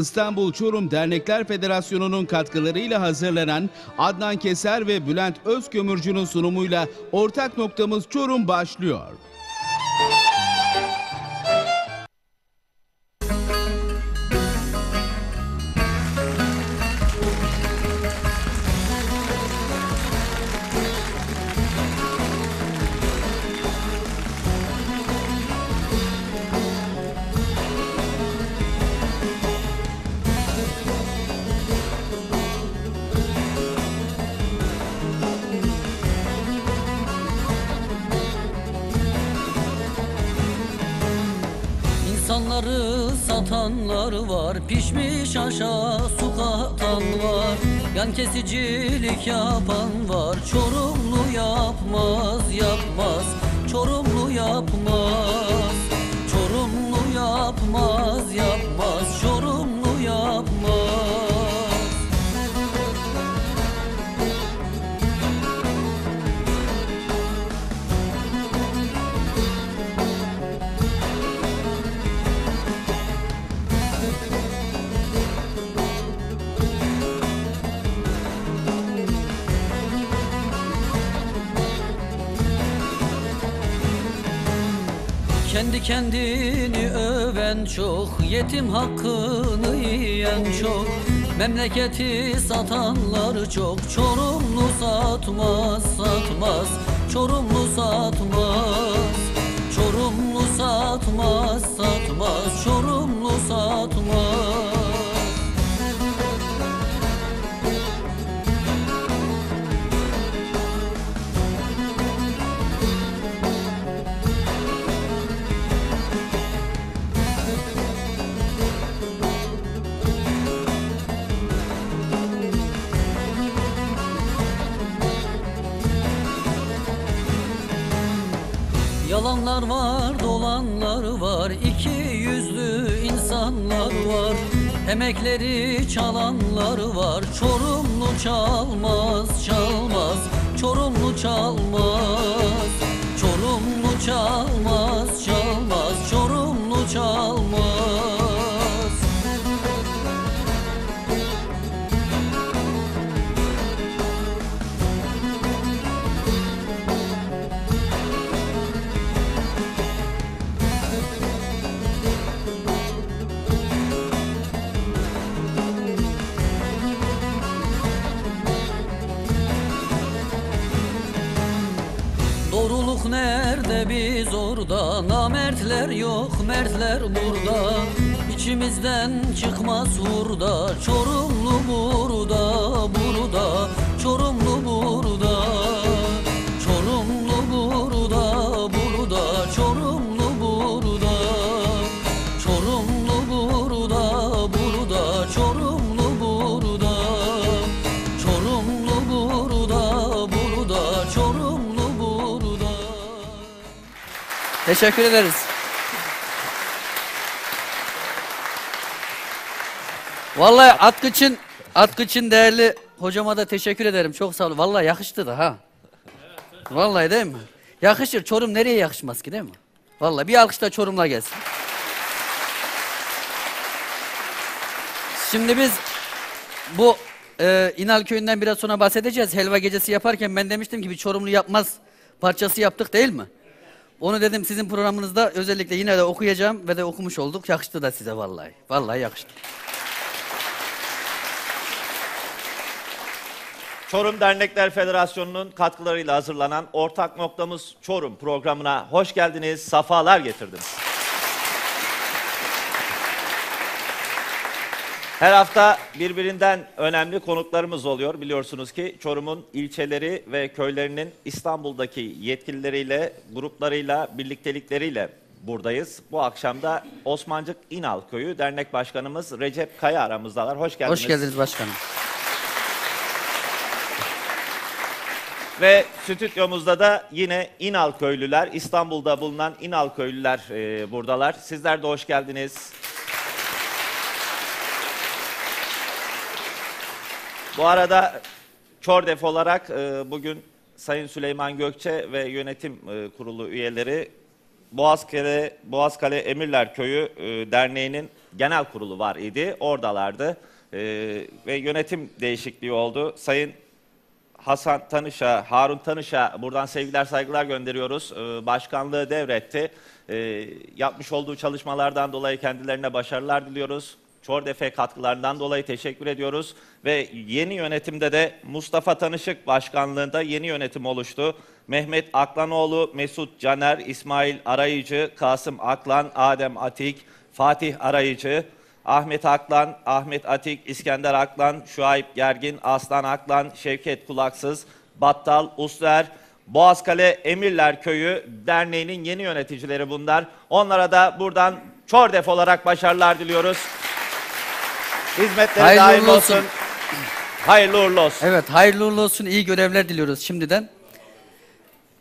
İstanbul Çorum Dernekler Federasyonu'nun katkılarıyla hazırlanan Adnan Keser ve Bülent Özkömürcü'nün sunumuyla ortak noktamız Çorum başlıyor. Kesicilik yapan Memleketi satanlar çok Çorumlu Teşekkür ederiz. Vallahi atkı için, atkı için değerli hocama da teşekkür ederim. Çok sağ olun. Vallahi yakıştı da ha. Vallahi değil mi? Yakışır. Çorum nereye yakışmaz ki değil mi? Vallahi bir alkış da Çorum'la gelsin. Şimdi biz bu e, İnal Köyü'nden biraz sonra bahsedeceğiz. Helva gecesi yaparken ben demiştim ki bir Çorumlu yapmaz parçası yaptık değil mi? Onu dedim sizin programınızda özellikle yine de okuyacağım ve de okumuş olduk. Yakıştı da size vallahi. Vallahi yakıştı. Çorum Dernekler Federasyonu'nun katkılarıyla hazırlanan Ortak Noktamız Çorum programına hoş geldiniz, safalar getirdiniz. Her hafta birbirinden önemli konuklarımız oluyor. Biliyorsunuz ki Çorum'un ilçeleri ve köylerinin İstanbul'daki yetkilileriyle, gruplarıyla, birliktelikleriyle buradayız. Bu akşam da Osmancık İnal Köyü Dernek Başkanımız Recep Kaya aramızdalar. Hoş geldiniz. Hoş geldiniz başkanım. Ve stüdyomuzda da yine İnal köylüler, İstanbul'da bulunan İnal köylüler e, buradalar. Sizler de hoş geldiniz. Bu arada Çordef olarak e, bugün Sayın Süleyman Gökçe ve yönetim e, kurulu üyeleri Boğazkale, Boğazkale Emirler Köyü e, Derneği'nin genel kurulu var idi. Oradalardı. E, ve yönetim değişikliği oldu. Sayın Hasan Tanış'a, Harun Tanış'a buradan sevgiler saygılar gönderiyoruz. Ee, başkanlığı devretti. Ee, yapmış olduğu çalışmalardan dolayı kendilerine başarılar diliyoruz. Çordefe katkılarından dolayı teşekkür ediyoruz. Ve yeni yönetimde de Mustafa Tanışık başkanlığında yeni yönetim oluştu. Mehmet Aklanoğlu, Mesut Caner, İsmail Arayıcı, Kasım Aklan, Adem Atik, Fatih Arayıcı, Ahmet Aklan, Ahmet Atik, İskender Aklan, Şuayb Gergin, Aslan Aklan, Şevket Kulaksız, Battal Usler, Boğazkale Emirler Köyü Derneği'nin yeni yöneticileri bunlar. Onlara da buradan Çordef olarak başarılar diliyoruz. Hizmetleri Hayırlı daim olsun. olsun. Hayırlı uğurlu olsun. Evet hayırlı uğurlu olsun. iyi görevler diliyoruz şimdiden.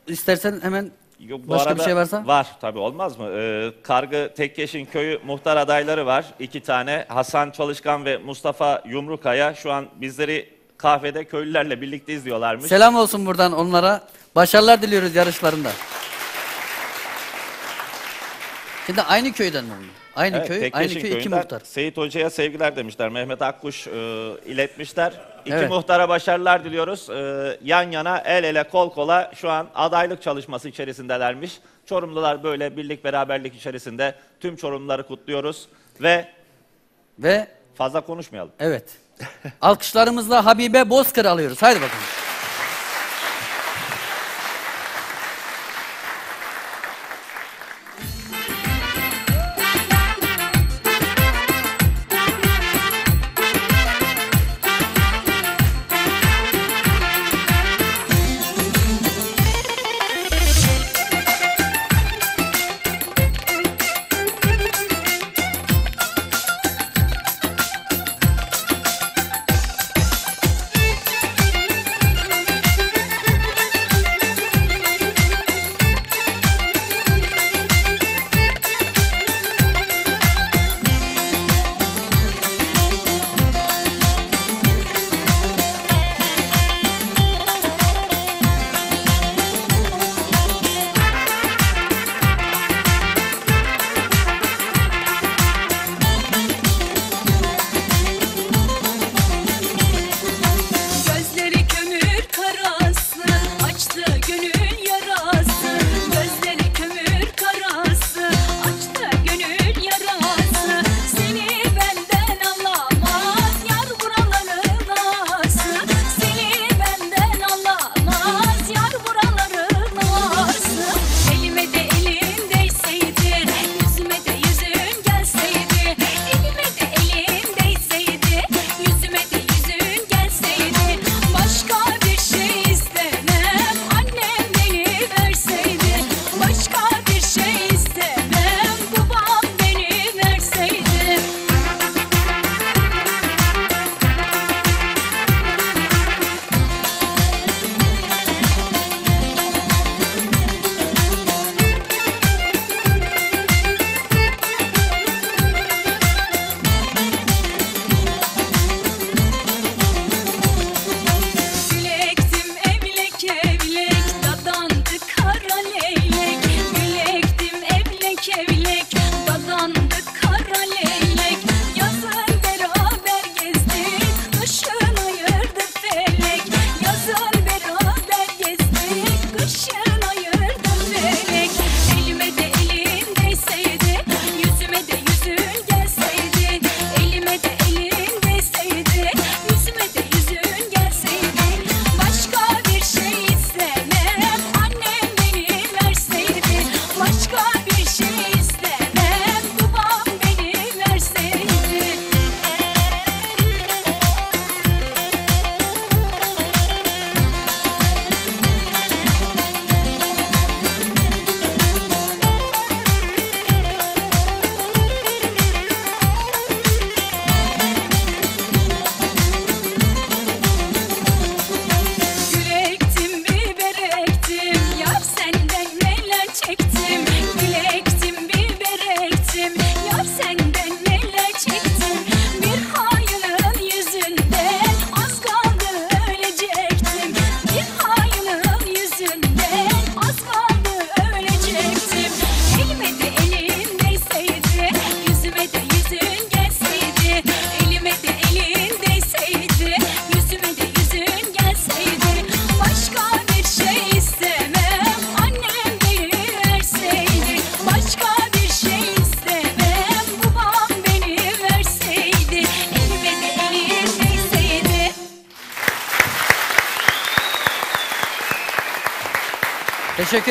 İstersen hemen Yok, bu başka bir arada şey varsa? Var tabii olmaz mı? Ee, Kargı Tekkeş'in köyü muhtar adayları var. iki tane. Hasan Çalışkan ve Mustafa Yumrukaya şu an bizleri kahvede köylülerle birlikte izliyorlarmış. Selam olsun buradan onlara. Başarılar diliyoruz yarışlarında. Şimdi aynı köyden mi bunlar? Aynı Evet, köy, aynı köy iki muhtar. Seyit Hoca'ya sevgiler demişler. Mehmet Akkuş e, iletmişler. İki Evet. muhtara başarılar diliyoruz. E, yan yana, el ele, kol kola şu an adaylık çalışması içerisindelermiş. Çorumlular böyle birlik beraberlik içerisinde tüm Çorumluları kutluyoruz ve Ve fazla konuşmayalım. evet. Alkışlarımızla Habibe Bozkır alıyoruz. Haydi bakalım.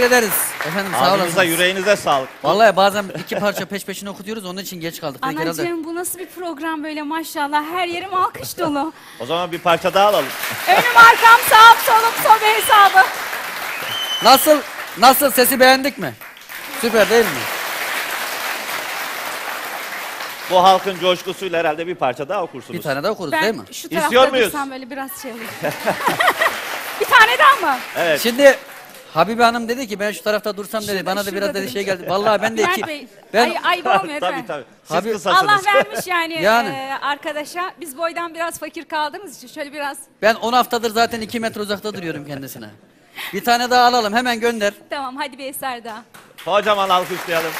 Ederiz. Efendim sağ Ağzınıza olasınız. yüreğinize sağlık. Vallahi bazen iki parça peş peşine okutuyoruz onun için geç kaldık. Herhalde. Anacığım bu nasıl bir program böyle maşallah her yerim alkış dolu. O zaman bir parça daha alalım. Önüm arkam sağım solum sobe hesabı. Nasıl? Nasıl? Sesi beğendik mi? Süper değil mi? Bu halkın coşkusuyla herhalde bir parça daha okursunuz. Bir tane daha okuruz değil Ben mi? şu İstiyor tarafta muyuz? dursam böyle biraz şey olur. bir tane daha mı? Evet. Şimdi Habibe Hanım dedi ki ben şu tarafta dursam dedi. Bana da biraz dedi şey geldi. Vallahi ben de iki... Bey, Ben, ay, ayıp olmuyor değil tabii tabii. Siz Abi-. Allah vermiş yani, Yani. e, arkadaşa. Biz boydan biraz fakir kaldığımız için şöyle biraz ben 10 haftadır zaten 2 metre uzakta duruyorum kendisine. Bir tane daha alalım hemen gönder. tamam hadi bir eser daha. Kocaman alkışlayalım.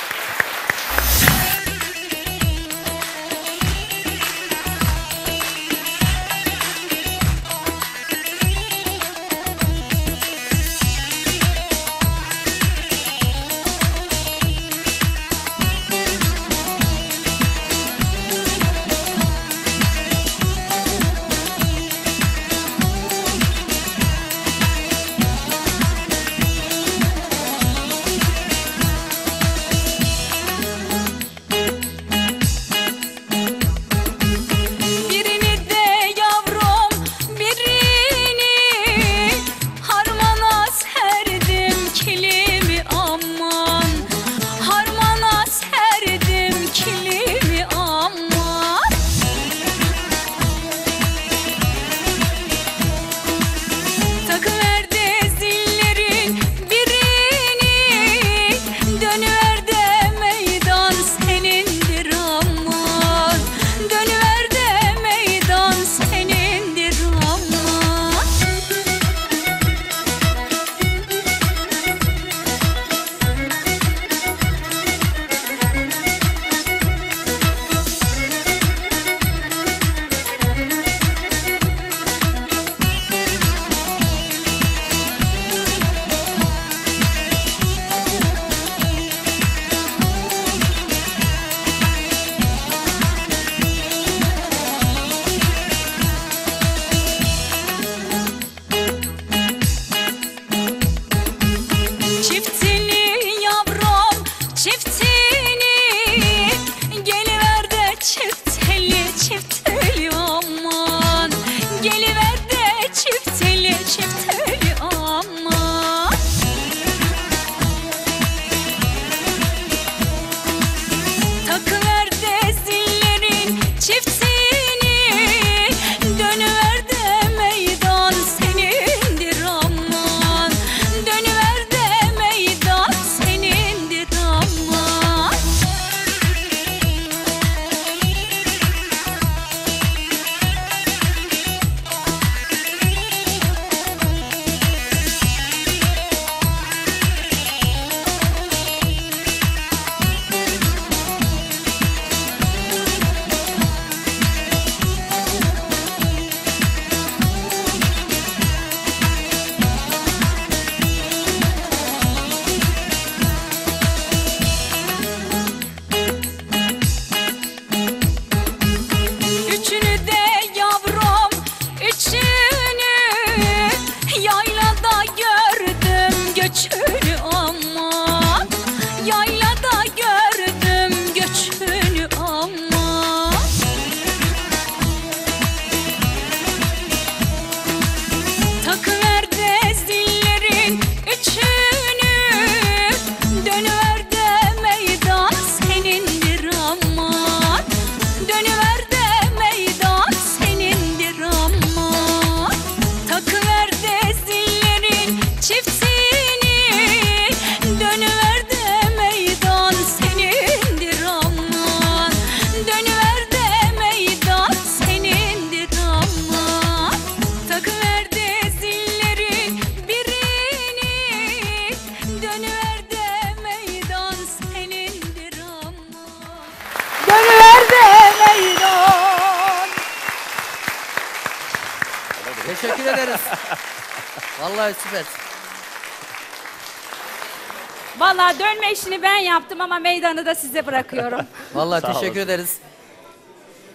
Valla dönme işini ben yaptım ama meydanı da size bırakıyorum. Vallahi Sağ teşekkür ederiz.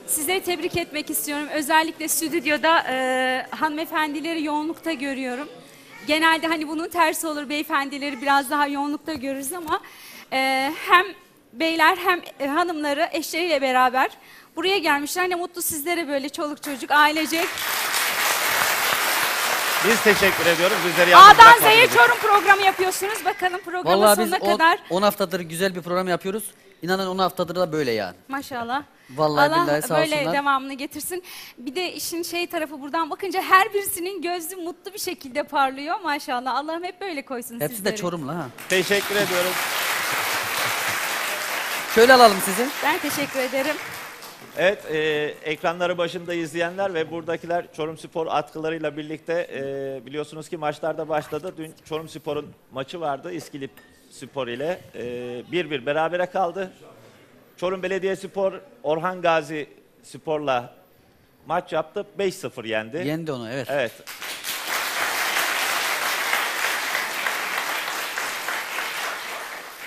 Sizleri tebrik etmek istiyorum. Özellikle stüdyoda e, hanımefendileri yoğunlukta görüyorum. genelde hani bunun tersi olur beyefendileri biraz daha yoğunlukta görürüz ama e, hem beyler hem e, hanımları eşleriyle beraber buraya gelmişler. Ne mutlu sizlere böyle çoluk çocuk ailecek. Biz teşekkür ediyoruz. Bizleri yalnız A'dan Z'ye. Çorum programı yapıyorsunuz. Bakalım programın Vallahi biz sonuna 10 kadar. haftadır güzel bir program yapıyoruz. İnanın 10 haftadır da böyle yani. Maşallah. Vallahi Allah billahi sağ böyle olsunlar. devamını getirsin. Bir de işin şey tarafı buradan bakınca her birisinin gözü mutlu bir şekilde parlıyor maşallah. Allah'ım hep böyle koysun Hepsi sizleri. de Çorumlu ha. Teşekkür ediyoruz. Şöyle alalım sizi. Ben teşekkür ederim. Evet, e, ekranları başında izleyenler ve buradakiler Çorum Spor atkılarıyla birlikte e, biliyorsunuz ki maçlarda başladı. Dün Çorum Spor'un maçı vardı İskilip Spor ile. 1-1 berabere kaldı. Çorum Belediyespor Orhan Gazi Spor'la maç yaptı. 5-0 yendi. Yendi onu evet. Evet.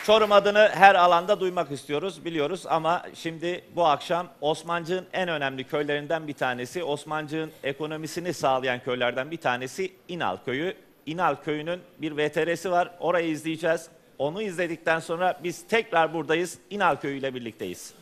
Çorum adını her alanda duymak istiyoruz, biliyoruz ama şimdi bu akşam Osmancık'ın en önemli köylerinden bir tanesi, Osmancık'ın ekonomisini sağlayan köylerden bir tanesi İnal Köyü. İnal Köyü'nün bir VTR'si var, orayı izleyeceğiz. Onu izledikten sonra biz tekrar buradayız, İnal Köyü ile birlikteyiz.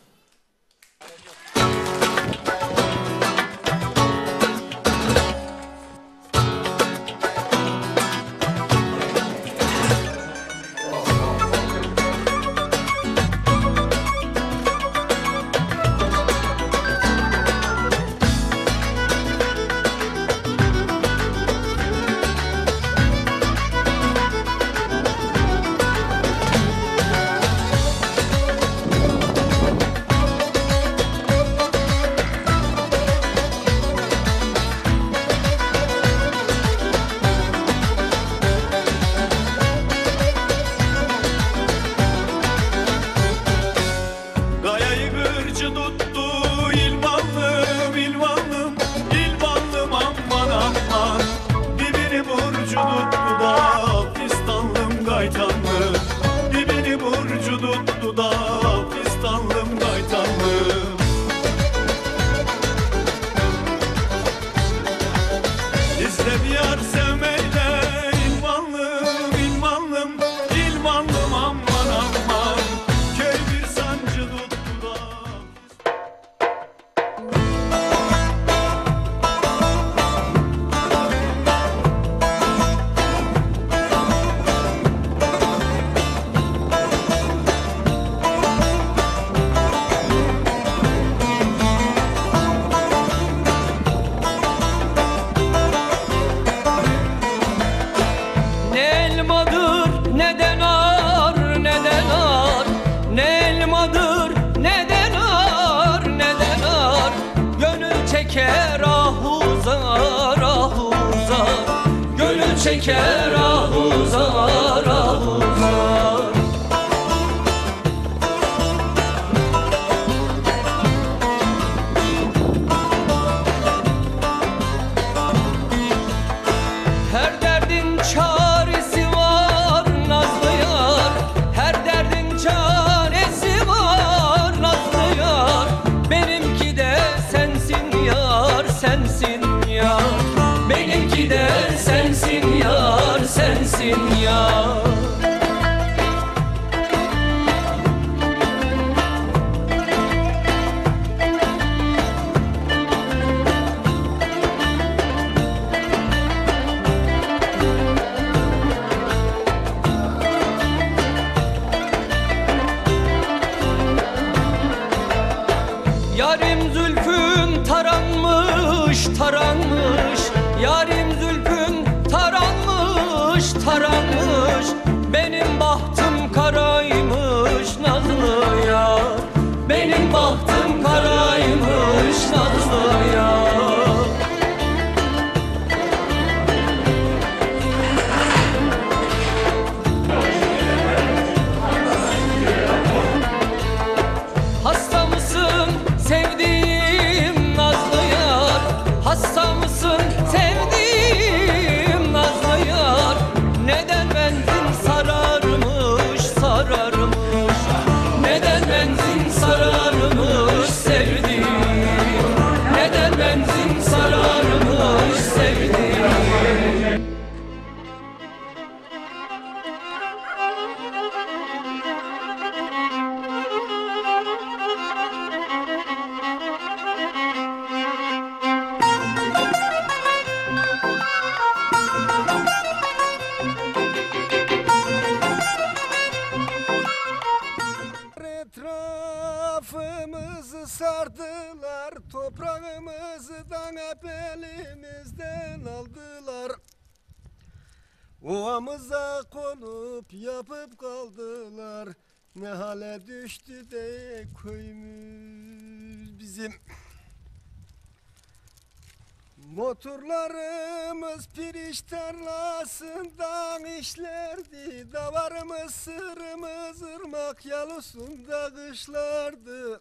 Motorlarımız pirinç tarlasından işlerdi. Davarımız sırımız ırmak yalusunda kışlardı.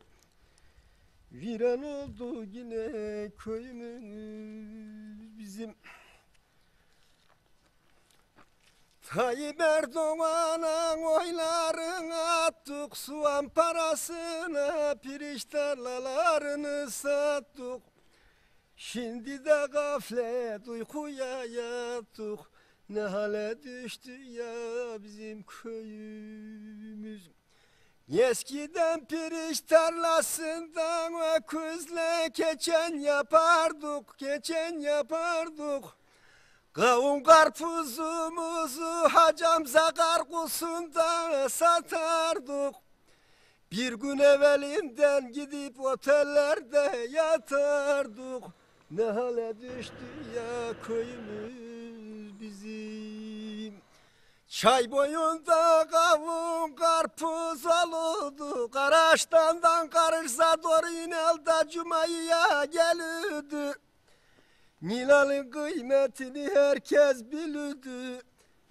Viran oldu yine köyümüz bizim Tayyip Erdoğan'ın oylarını attık Soğan parasına pirinç tarlalarını sattık Şimdi de gaflet uykuya yattık Ne hale düştü ya bizim köyümüz Eskiden pirinç tarlasından öküzle keçen yapardık, keçen yapardık. Kavun karpuzumuzu hacamza karkusunda satardık. Bir gün evvelinden gidip otellerde yatardık. Ne hale düştü ya köyümüz bizim. Çay boyunda kavun karpuz olurdu. Karaştandan karışsa doğru inelda cumayıya gelirdi. Nilal'ın kıymetini herkes bilirdi.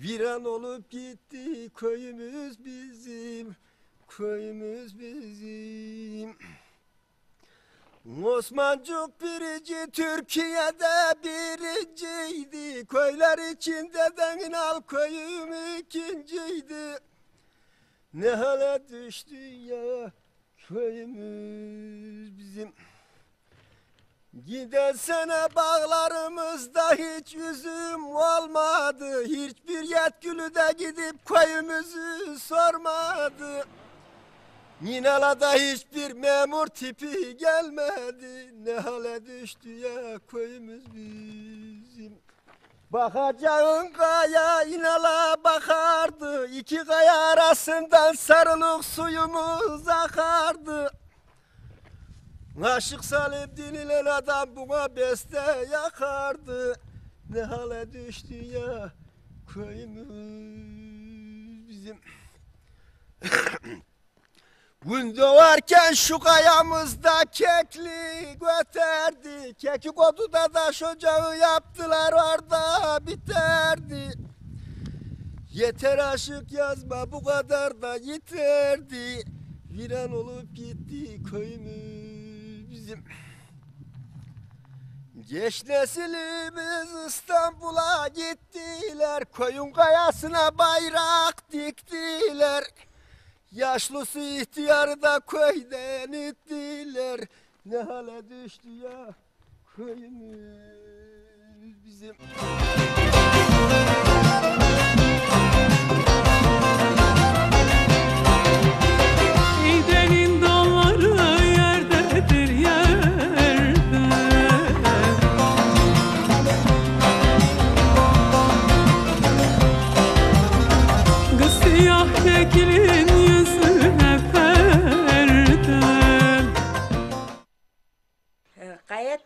Viran olup gitti köyümüz bizim. Köyümüz bizim. Osmancık birinci Türkiye'de birinciydi. Köyler içinde de İnal köyüm ikinciydi. Ne hale düştü ya köyümüz bizim. Giden sene bağlarımızda hiç üzüm olmadı. Hiçbir yetkili de gidip köyümüzü sormadı. Ninala'da hiçbir memur tipi gelmedi. Ne hale düştü ya köyümüz bizim. Bakacağın kaya inala bakardı. İki kaya arasından sarılık suyumuz akardı. Aşık Salim denilen adam buna beste yakardı. Ne hale düştü ya köyümüz bizim. Gün doğarken şu kayamızda kekli göterdi. Kekik otu da taş ocağı yaptılar orada biterdi. Yeter aşık yazma bu kadar da yeterdi. Viran olup gitti köyümüz bizim. Geç nesilimiz İstanbul'a gittiler. Koyun kayasına bayrak diktiler. Yaşlısı ihtiyarı da köyden ittiler. Ne hale düştü ya köyümüz bizim.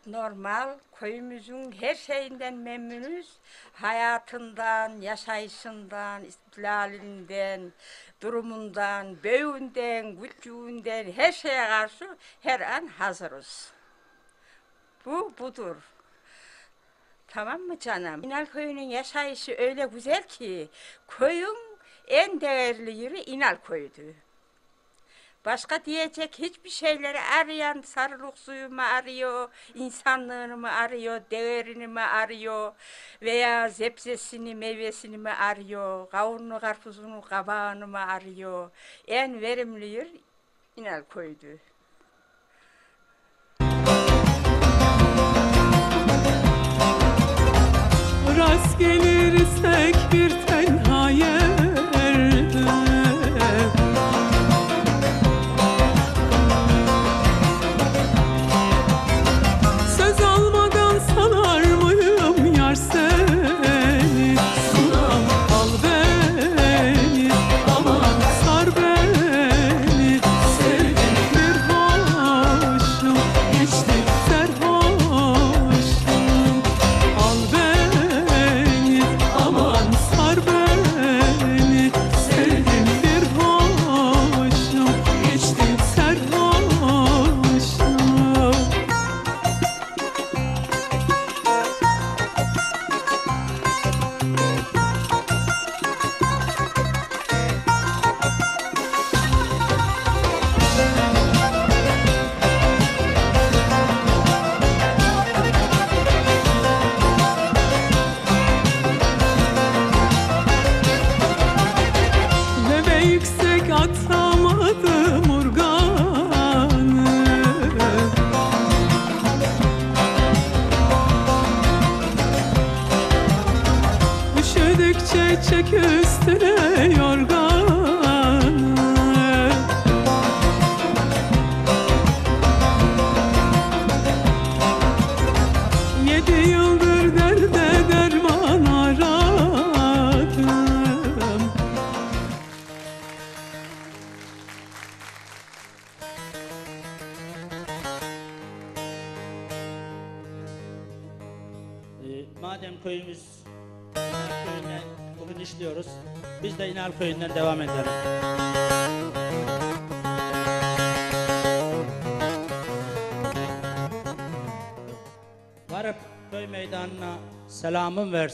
Normal. Köyümüzün her şeyinden memnunuz. Hayatından, yaşayışından, istilalinden, durumundan, böyünden, güçlüğünden her şeye karşı her an hazırız. Bu budur. Tamam mı canım? İnal köyünün yaşayışı öyle güzel ki köyün en değerli yeri İnal köyüdür. Başka diyecek hiçbir şeyleri arayan sarılık suyu mu arıyor, insanlığını mı arıyor, değerini mi arıyor veya zepsesini, meyvesini mi arıyor, kavunlu karpuzunu, kabağını mı arıyor. En verimli yer İnal koydu. Rast gelirsek bir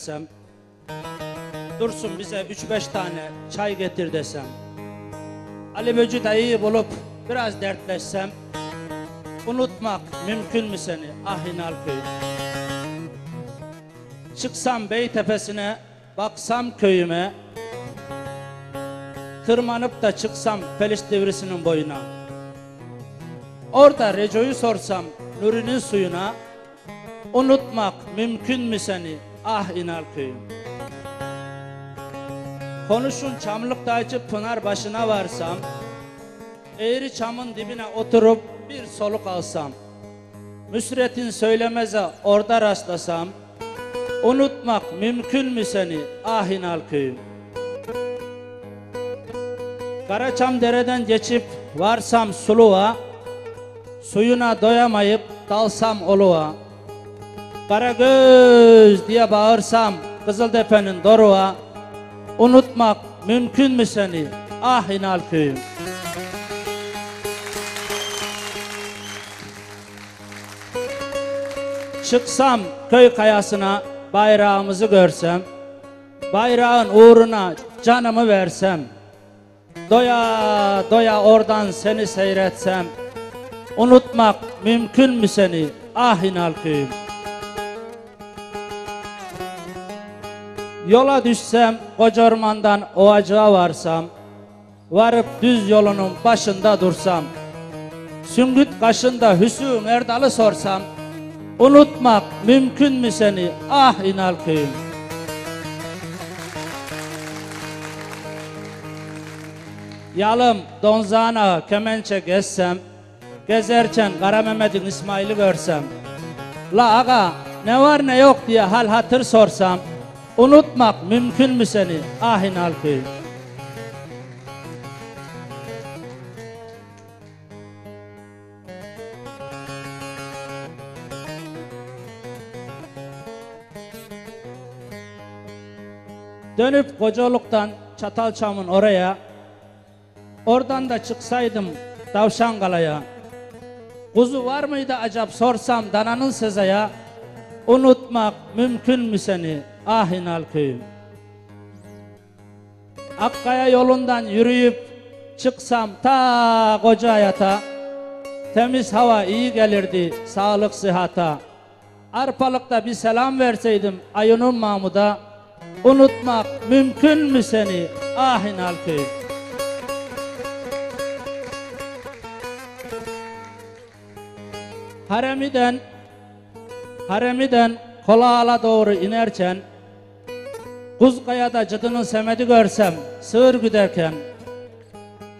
versem, dursun bize üç beş tane çay getir desem, Ali Böcü dayıyı bulup biraz dertleşsem, unutmak mümkün mü seni ah İnal köyü? Çıksam bey tepesine, baksam köyüme, tırmanıp da çıksam Peliş Divri'sinin boyuna. Orada Reco'yu sorsam Nuri'nin suyuna, unutmak mümkün mü seni ah İnal köyüm? Konuşun Çamlık'tacı Pınar başına varsam, eğri çamın dibine oturup bir soluk alsam, Müsret'in söylemeze orada rastlasam, Unutmak mümkün mü seni ah İnal köyüm? Karaçam dereden geçip varsam suluğa, suyuna doyamayıp dalsam oluğa. Karagöz diye bağırsam Kızıltepe'nin doruğa, unutmak mümkün mü seni ah İnal köyüm? Çıksam köy kayasına bayrağımızı görsem, bayrağın uğruna canımı versem, doya doya oradan seni seyretsem, unutmak mümkün mü seni ah İnal köyüm? Yola düşsem koca ormandan ovacığa varsam, varıp düz yolunun başında dursam, Süngüt kaşında Hüsnü Erdal'ı sorsam, Unutmak mümkün mü seni ah İnal köyüm? Yalım Donzana kemençe gezsem, gezerken Kara Mehmet'in İsmail'i görsem, La aga ne var ne yok diye hal hatır sorsam, unutmak mümkün mü seni ah İnal köyüm? Dönüp Kocaoluk'tan Çatalçam'ın oraya, oradan da çıksaydım Tavşangala'ya. Kuzu var mıydı acaba sorsam dananın sezaya, unutmak mümkün mü seni ah İnal köyüm? Akkaya yolundan yürüyüp çıksam ta koca hayata, temiz hava iyi gelirdi sağlık sıhhata. Arpalıkta bir selam verseydim Ayun'un Mahmud'a, Unutmak mümkün mü seni ah İnal köyüm? Haremiden Haremiden Kolağala doğru inerken Kuzkaya'da cadının semedi görsem sığır güderken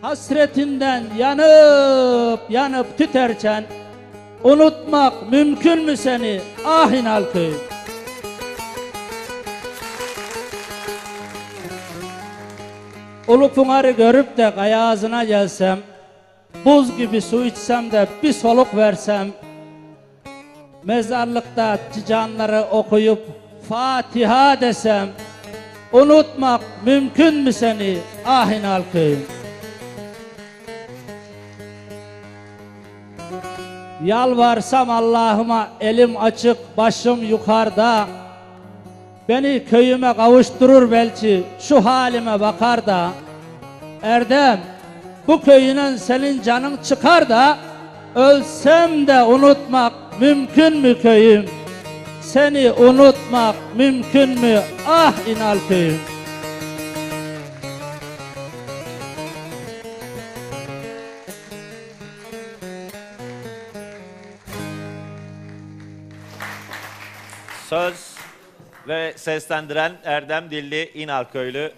Hasretinden yanıp yanıp tüterken Unutmak mümkün mü seni ah İnal köyüm? Ulupınar'ı görüp de kaya ağzına gelsem, buz gibi su içsem de bir soluk versem, mezarlıkta cicanları okuyup Fatiha desem, unutmak mümkün mü seni ah İnal köyüm? Yalvarsam Allah'ıma elim açık, başım yukarıda, Beni köyüme kavuşturur belki şu halime bakar da Erdem bu köyünen senin canın çıkar da Ölsem de unutmak mümkün mü köyüm Seni unutmak mümkün mü ah İnal köyüm Söz ve seslendiren Erdem Dilli İnal Köylü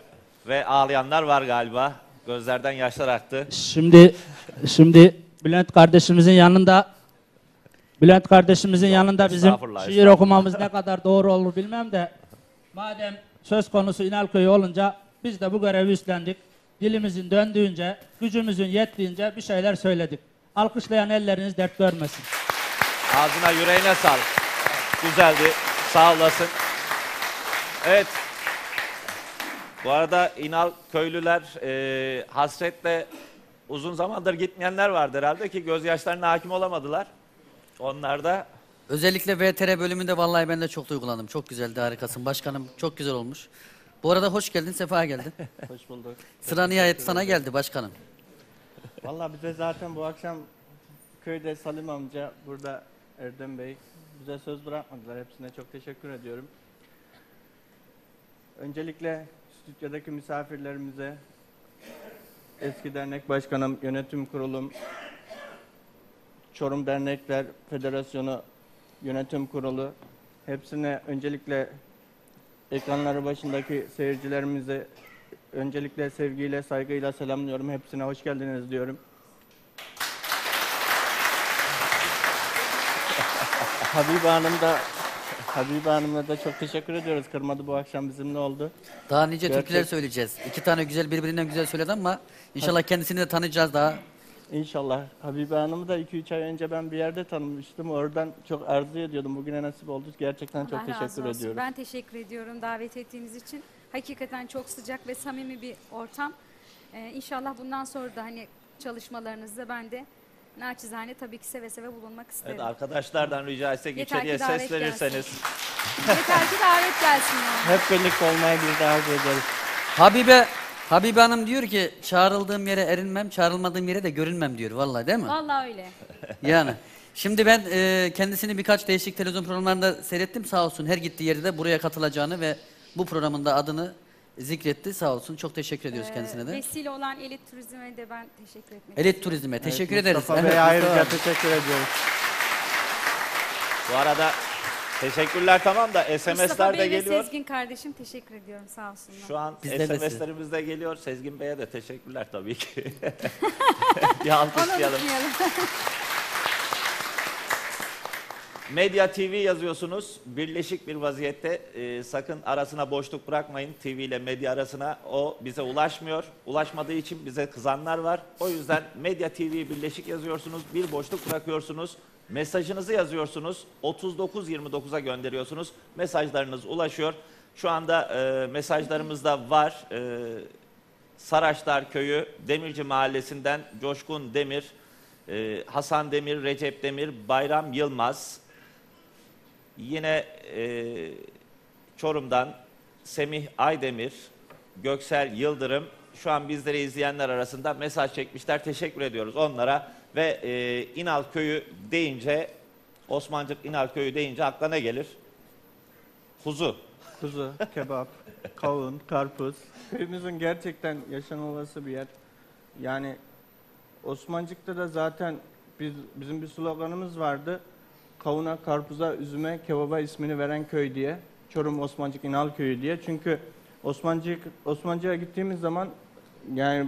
ve ağlayanlar var galiba. Gözlerden yaşlar aktı. Şimdi şimdi Bülent kardeşimizin yanında Bülent kardeşimizin yanında bizim estağfurullah, şiir estağfurullah. okumamız ne kadar doğru olur bilmem de madem söz konusu İnalköy olunca biz de bu görevi üstlendik. Dilimizin döndüğünce, gücümüzün yettiğince bir şeyler söyledik. Alkışlayan elleriniz dert görmesin. Ağzına yüreğine sağlık. Güzeldi. Sağ olasın. Evet. Bu arada İnal köylüler e, hasretle uzun zamandır gitmeyenler vardı herhalde ki gözyaşlarına hakim olamadılar. Onlar da Özellikle VTR bölümünde vallahi ben de çok duygulandım. Çok güzeldi, harikasın. Başkanım çok güzel olmuş. Bu arada hoş geldin, sefa geldin. Hoş bulduk. Sıra nihayet sana geldi başkanım. Vallahi bize zaten bu akşam köyde Salim amca, burada Erdem Bey bize söz bırakmadılar. Hepsine çok teşekkür ediyorum. Öncelikle stüdyodaki misafirlerimize, eski dernek başkanım, yönetim kurulum, Çorum Dernekler Federasyonu Yönetim Kurulu, hepsine öncelikle ekranları başındaki seyircilerimize öncelikle sevgiyle, saygıyla selamlıyorum. Hepsine hoş geldiniz diyorum. Habibe Hanım da Habibe Hanım'a da çok teşekkür ediyoruz. Kırmadı bu akşam bizimle oldu. Daha nice Gerçek- türküler söyleyeceğiz. İki tane güzel birbirinden güzel söyledi ama inşallah kendisini de tanıyacağız daha. İnşallah. Habibe Hanım'ı da 2-3 ay önce ben bir yerde tanımıştım. Oradan çok arzu ediyordum. Bugüne nasip oldu. Gerçekten çok Allah teşekkür olsun. ediyorum. Ben teşekkür ediyorum davet ettiğiniz için. Hakikaten çok sıcak ve samimi bir ortam. Ee, inşallah bundan sonra da hani çalışmalarınızda ben de naçizane tabii ki seve seve bulunmak isterim. evet, arkadaşlardan rica etsek Yeter içeriye seslenirseniz. Yeter ki davet gelsin yani. Hep birlikte olmayı bir daha ederiz. Habibe Habibe Hanım diyor ki çağrıldığım yere erinmem, çağrılmadığım yere de görünmem diyor. Vallahi değil mi? Vallahi öyle. Yani. Şimdi ben e, kendisini birkaç değişik televizyon programlarında seyrettim sağ olsun. Her gittiği yerde de buraya katılacağını ve bu programın da adını zikretti sağ olsun. Çok teşekkür ediyoruz Ee, kendisine de. Vesile olan elit turizme de ben teşekkür etmek Elit. Turizm'e teşekkür Evet, ederiz. Mustafa Evet, Bey'e ayrıca teşekkür ediyoruz. Bu arada teşekkürler tamam da Mustafa SMS'ler de Bey ve geliyor. Sezgin kardeşim teşekkür ediyorum sağ olsunlar. Şu an Bizler de size. SMS'lerimiz de geliyor. Sezgin Bey'e de teşekkürler tabii ki. bir Onu alkışlayalım. unutmayalım. Medya TV yazıyorsunuz. Birleşik bir vaziyette e, sakın arasına boşluk bırakmayın. TV ile medya arasına o bize ulaşmıyor. Ulaşmadığı için bize kızanlar var. O yüzden Medya TV birleşik yazıyorsunuz. Bir boşluk bırakıyorsunuz. Mesajınızı yazıyorsunuz. 3929'a gönderiyorsunuz. Mesajlarınız ulaşıyor. Şu anda e, mesajlarımız da var. E, Saraçlar Köyü Demirci Mahallesi'nden Coşkun Demir, e, Hasan Demir, Recep Demir, Bayram Yılmaz, Yine e, Çorum'dan Semih Aydemir, Göksel Yıldırım şu an bizleri izleyenler arasında mesaj çekmişler. Teşekkür ediyoruz onlara. Ve e, İnal Köyü deyince, Osmancık İnal Köyü deyince akla ne gelir? Kuzu. Kuzu, kebap, kavun, karpuz. Köyümüzün gerçekten yaşanılması bir yer. Yani Osmancık'ta da zaten biz, bizim bir sloganımız vardı. Kavuna, karpuza, üzüme, kebaba ismini veren köy diye. Çorum Osmancık İnal Köyü diye. Çünkü Osmancık Osmancık'a gittiğimiz zaman yani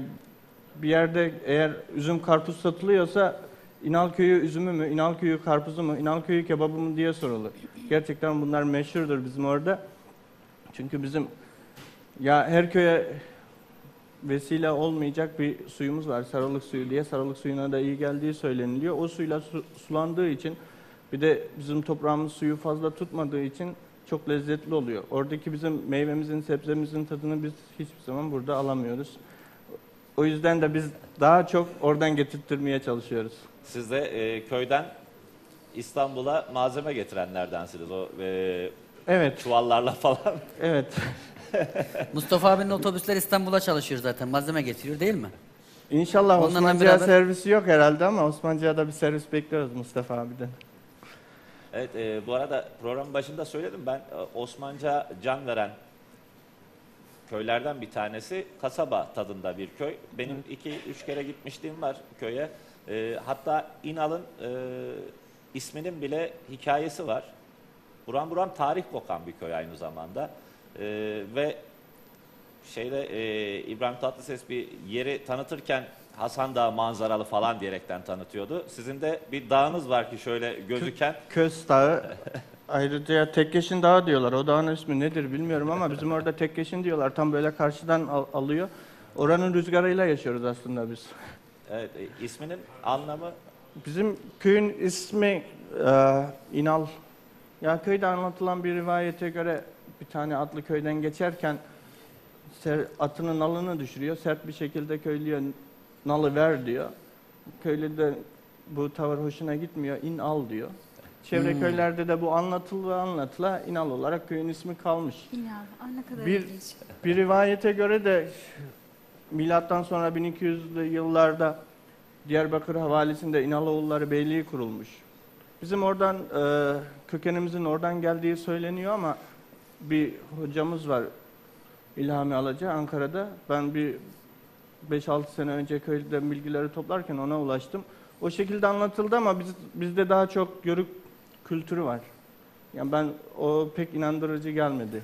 bir yerde eğer üzüm karpuz satılıyorsa İnal köyü üzümü mü, İnal köyü karpuzu mu, İnal köyü kebabı mı diye sorulur. Gerçekten bunlar meşhurdur bizim orada. Çünkü bizim ya her köye vesile olmayacak bir suyumuz var. Sarılık suyu diye. Sarılık suyuna da iyi geldiği söyleniliyor. O suyla su- sulandığı için bir de bizim toprağımız suyu fazla tutmadığı için çok lezzetli oluyor. Oradaki bizim meyvemizin, sebzemizin tadını biz hiçbir zaman burada alamıyoruz. O yüzden de biz daha çok oradan getirttirmeye çalışıyoruz. Siz de e, köyden İstanbul'a malzeme getirenlerdensiniz. O e, Evet, çuvallarla falan. evet. Mustafa abinin otobüsler İstanbul'a çalışıyor zaten. Malzeme getiriyor değil mi? İnşallah Onlarla Osmancık'a beraber- servisi yok herhalde ama Osmancık'a da bir servis bekliyoruz Mustafa abiden. Evet, e, bu arada programın başında söyledim ben e, Osmanca can veren köylerden bir tanesi kasaba tadında bir köy. Benim iki üç kere gitmişliğim var köye. E, hatta İnal'ın e, isminin bile hikayesi var. buram buram tarih kokan bir köy aynı zamanda. E, ve şeyde e, İbrahim Tatlıses bir yeri tanıtırken Hasan Dağı manzaralı falan diyerekten tanıtıyordu. Sizin de bir dağınız var ki şöyle gözüken. Köz Dağı. Ayrıca Tekkeşin Dağı diyorlar. O dağın ismi nedir bilmiyorum ama bizim orada Tekkeşin diyorlar. Tam böyle karşıdan al- alıyor. Oranın rüzgarıyla yaşıyoruz aslında biz. Evet, e, isminin anlamı Bizim köyün ismi e, İnal. Ya köyde anlatılan bir rivayete göre bir tane atlı köyden geçerken ser- atının nalını düşürüyor. Sert bir şekilde köylüye nalı ver diyor. Köylü de bu tavır hoşuna gitmiyor. İn al diyor. Çevre Hmm. köylerde de bu anlatıla anlatıla İnal olarak köyün ismi kalmış. İnan, ay ne kadar Bir, ilginç. bir rivayete göre de milattan sonra 1200'lü yıllarda Diyarbakır havalisinde İnaloğulları Beyliği kurulmuş. Bizim oradan e, kökenimizin oradan geldiği söyleniyor ama bir hocamız var İlhami Alaca Ankara'da. Ben bir 5-6 sene önce köyde bilgileri toplarken ona ulaştım. O şekilde anlatıldı ama biz, bizde daha çok yörük kültürü var. Yani ben o pek inandırıcı gelmedi.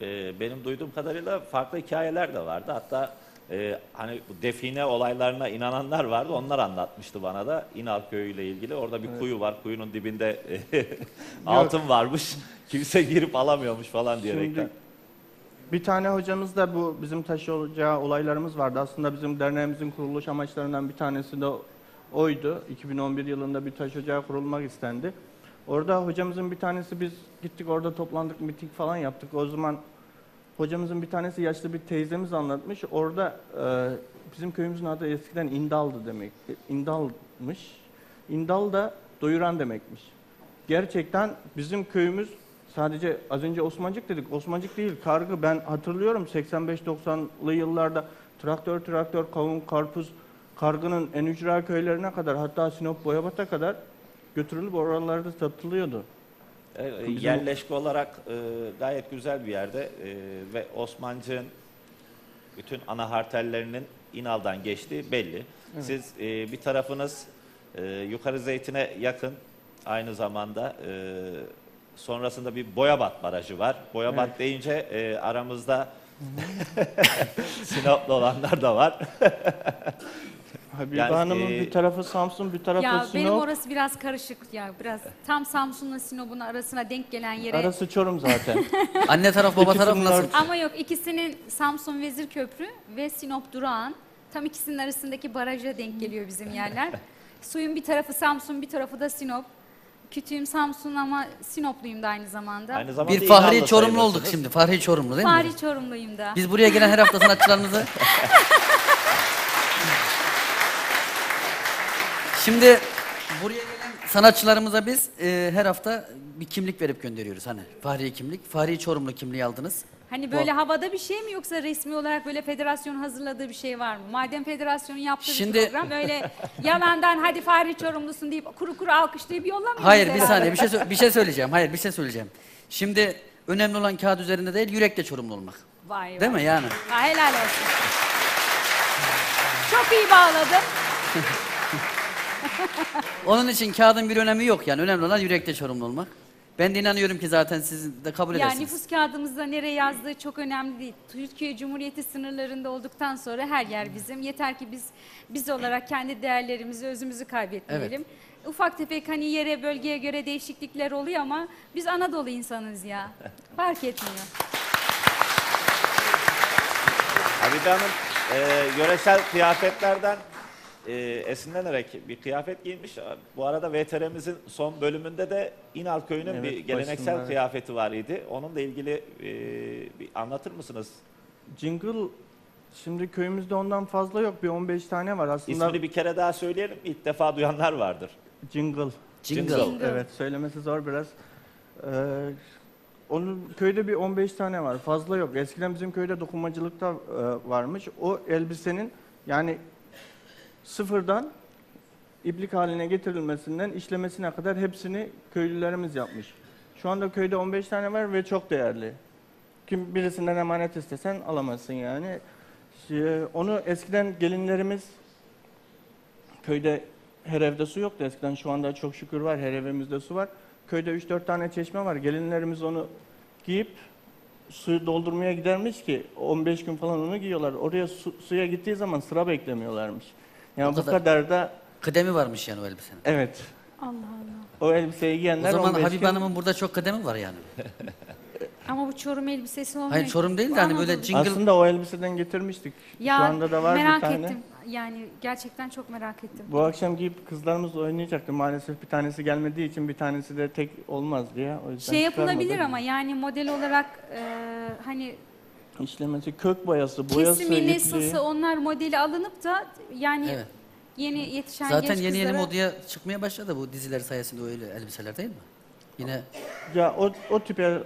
e, benim duyduğum kadarıyla farklı hikayeler de vardı. Hatta e, hani bu define olaylarına inananlar vardı. Onlar anlatmıştı bana da İnal Köyü ile ilgili. Orada bir kuyu var. Kuyunun dibinde e, altın varmış. Kimse girip alamıyormuş falan diyerekten. Şimdi bir tane hocamız da bu bizim taşı olacağı olaylarımız vardı. Aslında bizim derneğimizin kuruluş amaçlarından bir tanesi de oydu. 2011 yılında bir taş ocağı kurulmak istendi. Orada hocamızın bir tanesi biz gittik orada toplandık, miting falan yaptık. O zaman hocamızın bir tanesi yaşlı bir teyzemiz anlatmış. Orada e, bizim köyümüzün adı eskiden İndal'dı demek. İndal'mış. İndal da doyuran demekmiş. Gerçekten bizim köyümüz sadece az önce Osmancık dedik. Osmancık değil, kargı. Ben hatırlıyorum 85-90'lı yıllarda traktör traktör, kavun, karpuz, kargının en ücra köylerine kadar hatta Sinop Boyabat'a kadar götürülüp oralarda satılıyordu. E, Bizim- yerleşke olarak e, gayet güzel bir yerde e, ve Osmancık'ın bütün ana harterlerinin İnal'dan geçtiği belli. Siz e, bir tarafınız e, yukarı zeytine yakın aynı zamanda e, sonrasında bir Boyabat barajı var. Boyabat Evet. deyince e, aramızda Sinoplu olanlar da var. Habibe Yani, Hanım'ın e, bir tarafı Samsun, bir tarafı Ya benim Sinop. orası biraz karışık ya biraz tam Samsun'la Sinop'un arasına denk gelen yere. Arası Çorum zaten. Anne taraf baba taraf nasıl? Ama yok ikisinin Samsun Vezir Köprü ve Sinop Durağan tam ikisinin arasındaki baraja denk geliyor bizim yerler. Suyun bir tarafı Samsun bir tarafı da Sinop. Kütüğüm Samsun ama Sinopluyum da aynı zamanda. Aynı zamanda Bir Fahri İnal'lı Çorumlu olduk şimdi. Fahri Çorumlu değil mi? Fahri Çorumluyum da. Biz buraya gelen her hafta sanatçılarımızı... Şimdi buraya gelen sanatçılarımıza biz e, her hafta bir kimlik verip gönderiyoruz hani. Fahri kimlik. Fahri Çorumlu kimliği aldınız. Hani böyle havada bir şey mi yoksa resmi olarak böyle federasyonun hazırladığı bir şey var mı? Madem federasyonun yaptığı Şimdi- bir program öyle yalandan hadi Fahri Çorumlusun deyip kuru kuru alkışlayıp yollamıyor Hayır bir saniye bir şey sö- bir şey söyleyeceğim. Hayır bir şey söyleyeceğim. Şimdi önemli olan kağıt üzerinde değil yürekle Çorumlu olmak. Vay Değil vay. mi yani? Ha, helal olsun. Çok iyi bağladın. Onun için kağıdın bir önemi yok yani. Önemli olan yürekte Çorumlu olmak. Ben de inanıyorum ki zaten siz de kabul Yani edersiniz. nüfus kağıdımızda nereye yazdığı çok önemli değil. Türkiye Cumhuriyeti sınırlarında olduktan sonra her yer bizim. Yeter ki biz biz olarak kendi değerlerimizi, özümüzü kaybetmeyelim. Ufak tefek hani yere, bölgeye göre değişiklikler oluyor ama biz Anadolu insanız ya. Fark etmiyor. Habibe Hanım e, yöresel kıyafetlerden e, esinlenerek bir kıyafet giymiş. Bu arada VTR'mizin son bölümünde de İnal Köyü'nün Evet, bir geleneksel başında. kıyafeti var idi. Onunla ilgili e, bir anlatır mısınız? Jingle şimdi köyümüzde ondan fazla yok. Bir 15 tane var aslında. İsmini bir kere daha söyleyelim. İlk defa duyanlar vardır. Jingle. Jingle. Jingle. Evet söylemesi zor biraz. Ee, onun köyde bir 15 tane var. Fazla yok. Eskiden bizim köyde dokunmacılıkta e, varmış. O elbisenin yani sıfırdan iplik haline getirilmesinden işlemesine kadar hepsini köylülerimiz yapmış. Şu anda köyde 15 tane var ve çok değerli. Kim birisinden emanet istesen alamazsın yani. Şey, Onu eskiden gelinlerimiz köyde her evde su yoktu eskiden. Şu anda çok şükür var. Her evimizde su var. köyde 3-4 tane çeşme var. Gelinlerimiz onu giyip suyu doldurmaya gidermiş ki 15 gün falan onu giyiyorlar. Oraya su- suya gittiği zaman sıra beklemiyorlarmış. Yani O bu kadar. kadar da Kıdemi varmış yani o elbisenin. evet. Allah Allah. O elbiseyi O giyenler zaman 15 Habibe gün Hanım'ın burada çok kıdemi var yani. Ama bu çorum elbisesi olmuyor. Hayır Çorum değil de hani böyle Anadolu. jingle aslında o elbiseden getirmiştik. Ya Şu anda da var merak bir tane. ettim. Yani gerçekten çok merak ettim. Bu akşam giyip kızlarımız oynayacaktı. Maalesef bir tanesi gelmediği için bir tanesi de tek olmaz diye. O yüzden Şey yapılabilir ama yani model olarak e, hani İşlemesi, kök boyası, boyası, kesimi, ipliği. nesası onlar modeli alınıp da yani Evet. yeni yetişen Zaten genç yeni yeni kızlara- modaya çıkmaya başladı bu diziler sayesinde öyle elbiseler değil mi? Yine Ya o, o tip el-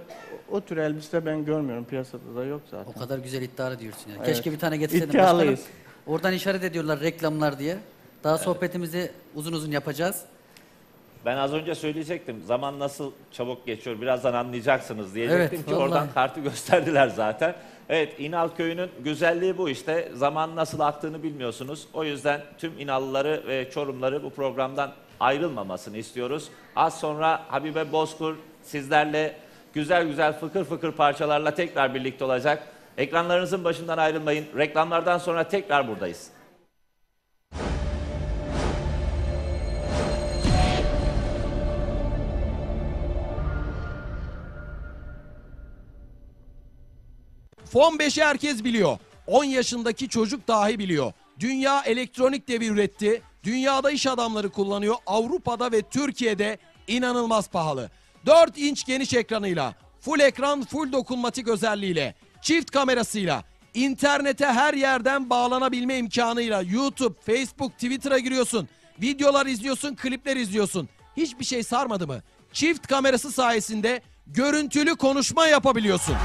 o tür elbise ben görmüyorum piyasada da yok zaten. o kadar güzel iddialı diyorsun yani. Evet. Keşke bir tane getirseydin İddialıyız. başkanım. Oradan işaret ediyorlar reklamlar diye. Daha sohbetimizi uzun uzun yapacağız. Ben az önce söyleyecektim. Zaman nasıl çabuk geçiyor birazdan anlayacaksınız diyecektim Evet, ki oradan vallahi. kartı gösterdiler zaten. Evet İnal köyünün güzelliği bu işte. Zaman nasıl aktığını bilmiyorsunuz. O yüzden tüm İnallıları ve Çorumları bu programdan ayrılmamasını istiyoruz. Az sonra Habibe Bozkur sizlerle güzel güzel fıkır fıkır parçalarla tekrar birlikte olacak. Ekranlarınızın başından ayrılmayın. Reklamlardan sonra tekrar buradayız. Fon 5'i herkes biliyor. 10 yaşındaki çocuk dahi biliyor. Dünya elektronik devi üretti. Dünyada iş adamları kullanıyor. Avrupa'da ve Türkiye'de inanılmaz pahalı. 4 inç geniş ekranıyla, full ekran, full dokunmatik özelliğiyle, çift kamerasıyla, internete her yerden bağlanabilme imkanıyla YouTube, Facebook, Twitter'a giriyorsun. Videolar izliyorsun, klipler izliyorsun. Hiçbir şey sarmadı mı? Çift kamerası sayesinde görüntülü konuşma yapabiliyorsun.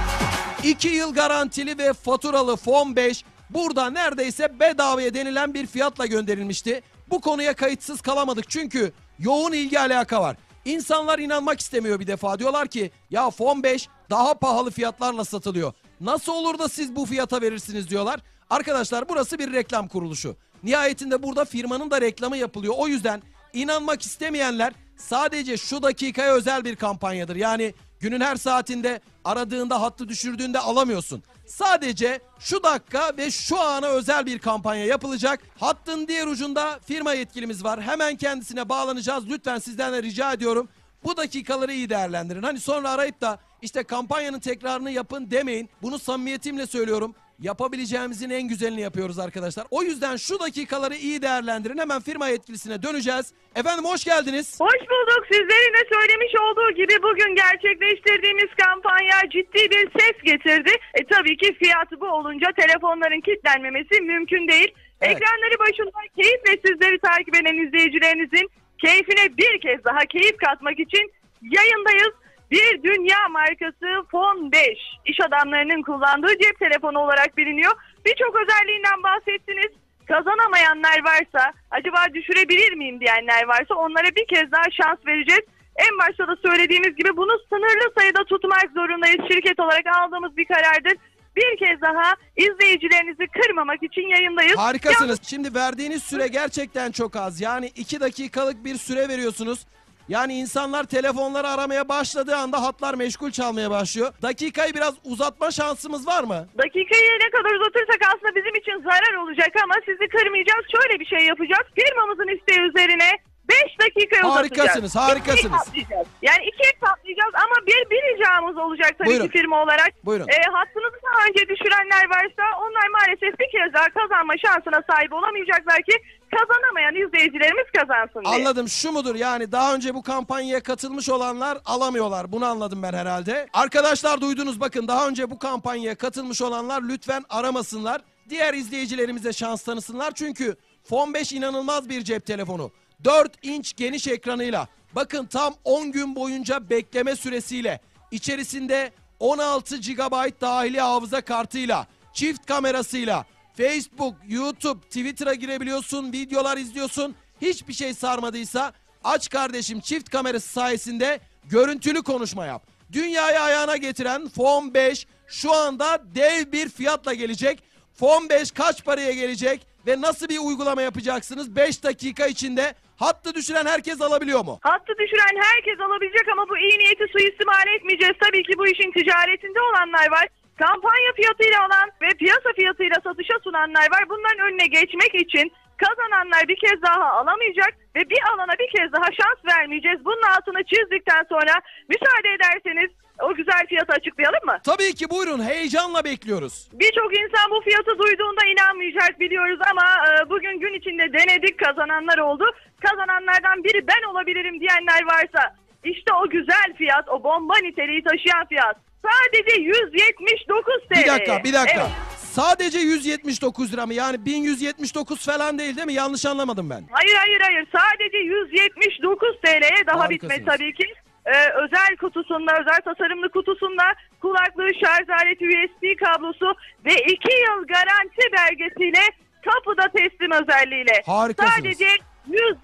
2 yıl garantili ve faturalı Fon 5 burada neredeyse bedavaya denilen bir fiyatla gönderilmişti. Bu konuya kayıtsız kalamadık çünkü yoğun ilgi alaka var. İnsanlar inanmak istemiyor bir defa. Diyorlar ki ya Fon 5 daha pahalı fiyatlarla satılıyor. Nasıl olur da siz bu fiyata verirsiniz diyorlar. Arkadaşlar burası bir reklam kuruluşu. Nihayetinde burada firmanın da reklamı yapılıyor. O yüzden inanmak istemeyenler sadece şu dakikaya özel bir kampanyadır. Yani günün her saatinde aradığında hattı düşürdüğünde alamıyorsun. Sadece şu dakika ve şu ana özel bir kampanya yapılacak. Hattın diğer ucunda firma yetkilimiz var. Hemen kendisine bağlanacağız. Lütfen sizden de rica ediyorum. Bu dakikaları iyi değerlendirin. Hani sonra arayıp da işte kampanyanın tekrarını yapın demeyin. Bunu samimiyetimle söylüyorum. Yapabileceğimizin en güzelini yapıyoruz arkadaşlar. O yüzden şu dakikaları iyi değerlendirin. Hemen firma yetkilisine döneceğiz. Efendim hoş geldiniz. Hoş bulduk. Sizlerin de söylemiş olduğu gibi bugün gerçekleştirdiğimiz kampanya ciddi bir ses getirdi. E tabii ki fiyatı bu olunca telefonların kilitlenmemesi mümkün değil. Evet. Ekranları başında keyifle sizleri takip eden izleyicilerinizin keyfine bir kez daha keyif katmak için yayındayız. Bir dünya markası Fon 5 iş adamlarının kullandığı cep telefonu olarak biliniyor. Birçok özelliğinden bahsettiniz. Kazanamayanlar varsa, acaba düşürebilir miyim diyenler varsa onlara bir kez daha şans vereceğiz. En başta da söylediğimiz gibi bunu sınırlı sayıda tutmak zorundayız. Şirket olarak aldığımız bir karardır. Bir kez daha izleyicilerinizi kırmamak için yayındayız. Harikasınız. Şimdi verdiğiniz süre gerçekten çok az. Yani 2 dakikalık bir süre veriyorsunuz. Yani insanlar telefonları aramaya başladığı anda hatlar meşgul çalmaya başlıyor. Dakikayı biraz uzatma şansımız var mı? Dakikayı ne kadar uzatırsak aslında bizim için zarar olacak ama sizi kırmayacağız. Şöyle bir şey yapacağız. Firmamızın isteği üzerine 5 dakika uzatacağız. Harikasınız, harikasınız. İkiye katlayacağız. Yani ikiye katlayacağız ama bir bir ricamız olacak tabii Buyurun. ki firma olarak. Buyurun. E, hattınızı daha önce düşürenler varsa onlar maalesef bir kez daha kazanma şansına sahip olamayacaklar ki kazanamayan izleyicilerimiz kazansın diye. Anladım şu mudur yani daha önce bu kampanyaya katılmış olanlar alamıyorlar. Bunu anladım ben herhalde. Arkadaşlar duydunuz bakın daha önce bu kampanyaya katılmış olanlar lütfen aramasınlar. Diğer izleyicilerimize şans tanısınlar çünkü Fon 5 inanılmaz bir cep telefonu. 4 inç geniş ekranıyla bakın tam 10 gün boyunca bekleme süresiyle içerisinde 16 GB dahili hafıza kartıyla çift kamerasıyla Facebook, YouTube, Twitter'a girebiliyorsun, videolar izliyorsun. Hiçbir şey sarmadıysa aç kardeşim çift kamerası sayesinde görüntülü konuşma yap. Dünyayı ayağına getiren Phone 5 şu anda dev bir fiyatla gelecek. Phone 5 kaç paraya gelecek ve nasıl bir uygulama yapacaksınız? 5 dakika içinde Hattı düşüren herkes alabiliyor mu? Hattı düşüren herkes alabilecek ama bu iyi niyeti suistimal etmeyeceğiz. Tabii ki bu işin ticaretinde olanlar var. Kampanya fiyatıyla alan ve piyasa fiyatıyla satışa sunanlar var. Bunların önüne geçmek için kazananlar bir kez daha alamayacak ve bir alana bir kez daha şans vermeyeceğiz. Bunun altını çizdikten sonra müsaade ederseniz o güzel fiyatı açıklayalım mı? Tabii ki buyurun heyecanla bekliyoruz. Birçok insan bu fiyatı duyduğunda inanmayacak biliyoruz ama e, bugün gün içinde denedik kazananlar oldu. Kazananlardan biri ben olabilirim diyenler varsa işte o güzel fiyat, o bomba niteliği taşıyan fiyat sadece 179 TL. Bir dakika bir dakika. Evet. Sadece 179 lira mı? Yani 1179 falan değil değil mi? Yanlış anlamadım ben. Hayır hayır hayır sadece 179 TL'ye daha Harikasınız. bitmedi tabii ki. Ee, özel kutusunda, özel tasarımlı kutusunda kulaklığı, şarj aleti, USB kablosu ve 2 yıl garanti belgesiyle kapıda teslim özelliğiyle. Harikasınız. Sadece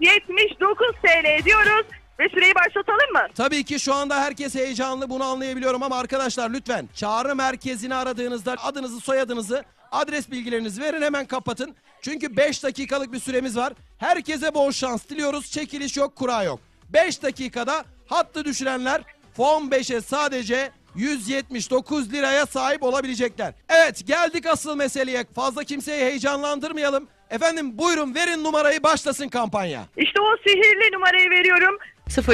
179 TL diyoruz ve süreyi başlatalım mı? Tabii ki şu anda herkes heyecanlı bunu anlayabiliyorum ama arkadaşlar lütfen çağrı merkezini aradığınızda adınızı soyadınızı adres bilgilerinizi verin hemen kapatın. Çünkü 5 dakikalık bir süremiz var. Herkese bol şans diliyoruz. Çekiliş yok kura yok. 5 dakikada hattı düşürenler fon 5'e sadece 179 liraya sahip olabilecekler. Evet geldik asıl meseleye. Fazla kimseyi heyecanlandırmayalım. Efendim buyurun verin numarayı başlasın kampanya. İşte o sihirli numarayı veriyorum.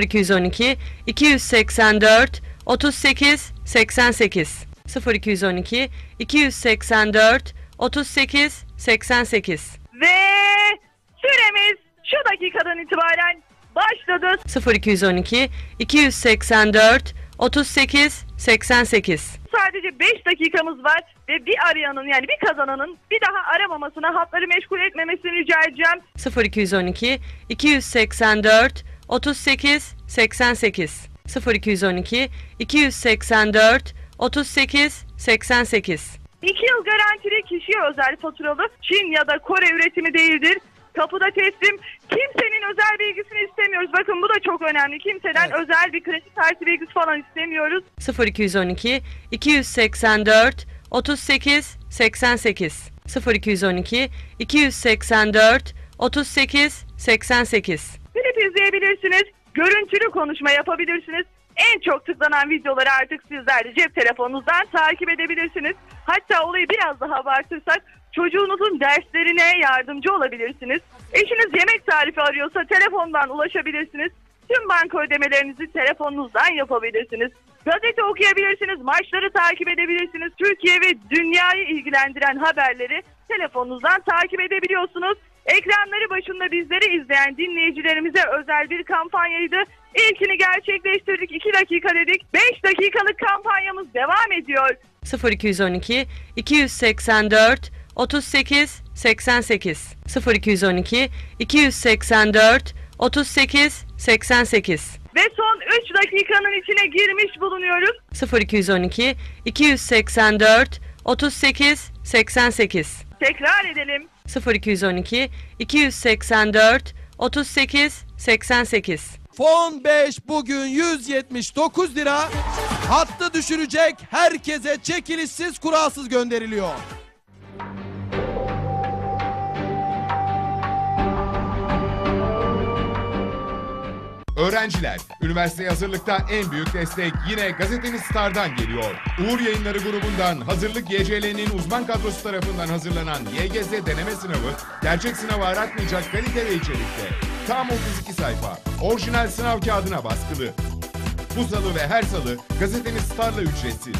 0212 284 38 88 0212 284 38 88 Ve süremiz şu dakikadan itibaren başladı. 0212 284 38 88 Sadece 5 dakikamız var ve bir arayanın yani bir kazananın bir daha aramamasına, hatları meşgul etmemesini rica edeceğim. 0212 284 38 88 0212 284 38 88 2 yıl garantili kişiye özel faturalı Çin ya da Kore üretimi değildir. Kapıda teslim. Kimsenin özel bilgisini istemiyoruz. Bakın bu da çok önemli. Kimseden özel bir kredi kartı bilgisi falan istemiyoruz. 0212 284 38 88 0212 284 38 88 Klip izleyebilirsiniz. Görüntülü konuşma yapabilirsiniz. En çok tıklanan videoları artık sizler de cep telefonunuzdan takip edebilirsiniz. Hatta olayı biraz daha abartırsak çocuğunuzun derslerine yardımcı olabilirsiniz. Eşiniz yemek tarifi arıyorsa telefondan ulaşabilirsiniz. Tüm banka ödemelerinizi telefonunuzdan yapabilirsiniz. Gazete okuyabilirsiniz, maçları takip edebilirsiniz. Türkiye ve dünyayı ilgilendiren haberleri telefonunuzdan takip edebiliyorsunuz. Ekranları başında bizleri izleyen dinleyicilerimize özel bir kampanyaydı. İlkini gerçekleştirdik. 2 dakika dedik. 5 dakikalık kampanyamız devam ediyor. 0212 284 38 88 0212 284 38 88 Ve son 3 dakikanın içine girmiş bulunuyoruz. 0212 284 38 88 Tekrar edelim. 0212 284 38 88 Fon 5 bugün 179 lira. Hattı düşürecek herkese çekilişsiz kurasız gönderiliyor. Öğrenciler, üniversite hazırlıkta en büyük destek yine gazeteniz Star'dan geliyor. Uğur Yayınları grubundan hazırlık YCL'nin uzman kadrosu tarafından hazırlanan YGZ deneme sınavı gerçek sınavı aratmayacak kalite ve içerikte. Tam 32 sayfa, orijinal sınav kağıdına baskılı. Bu salı ve her salı gazeteniz Star'la ücretsiz.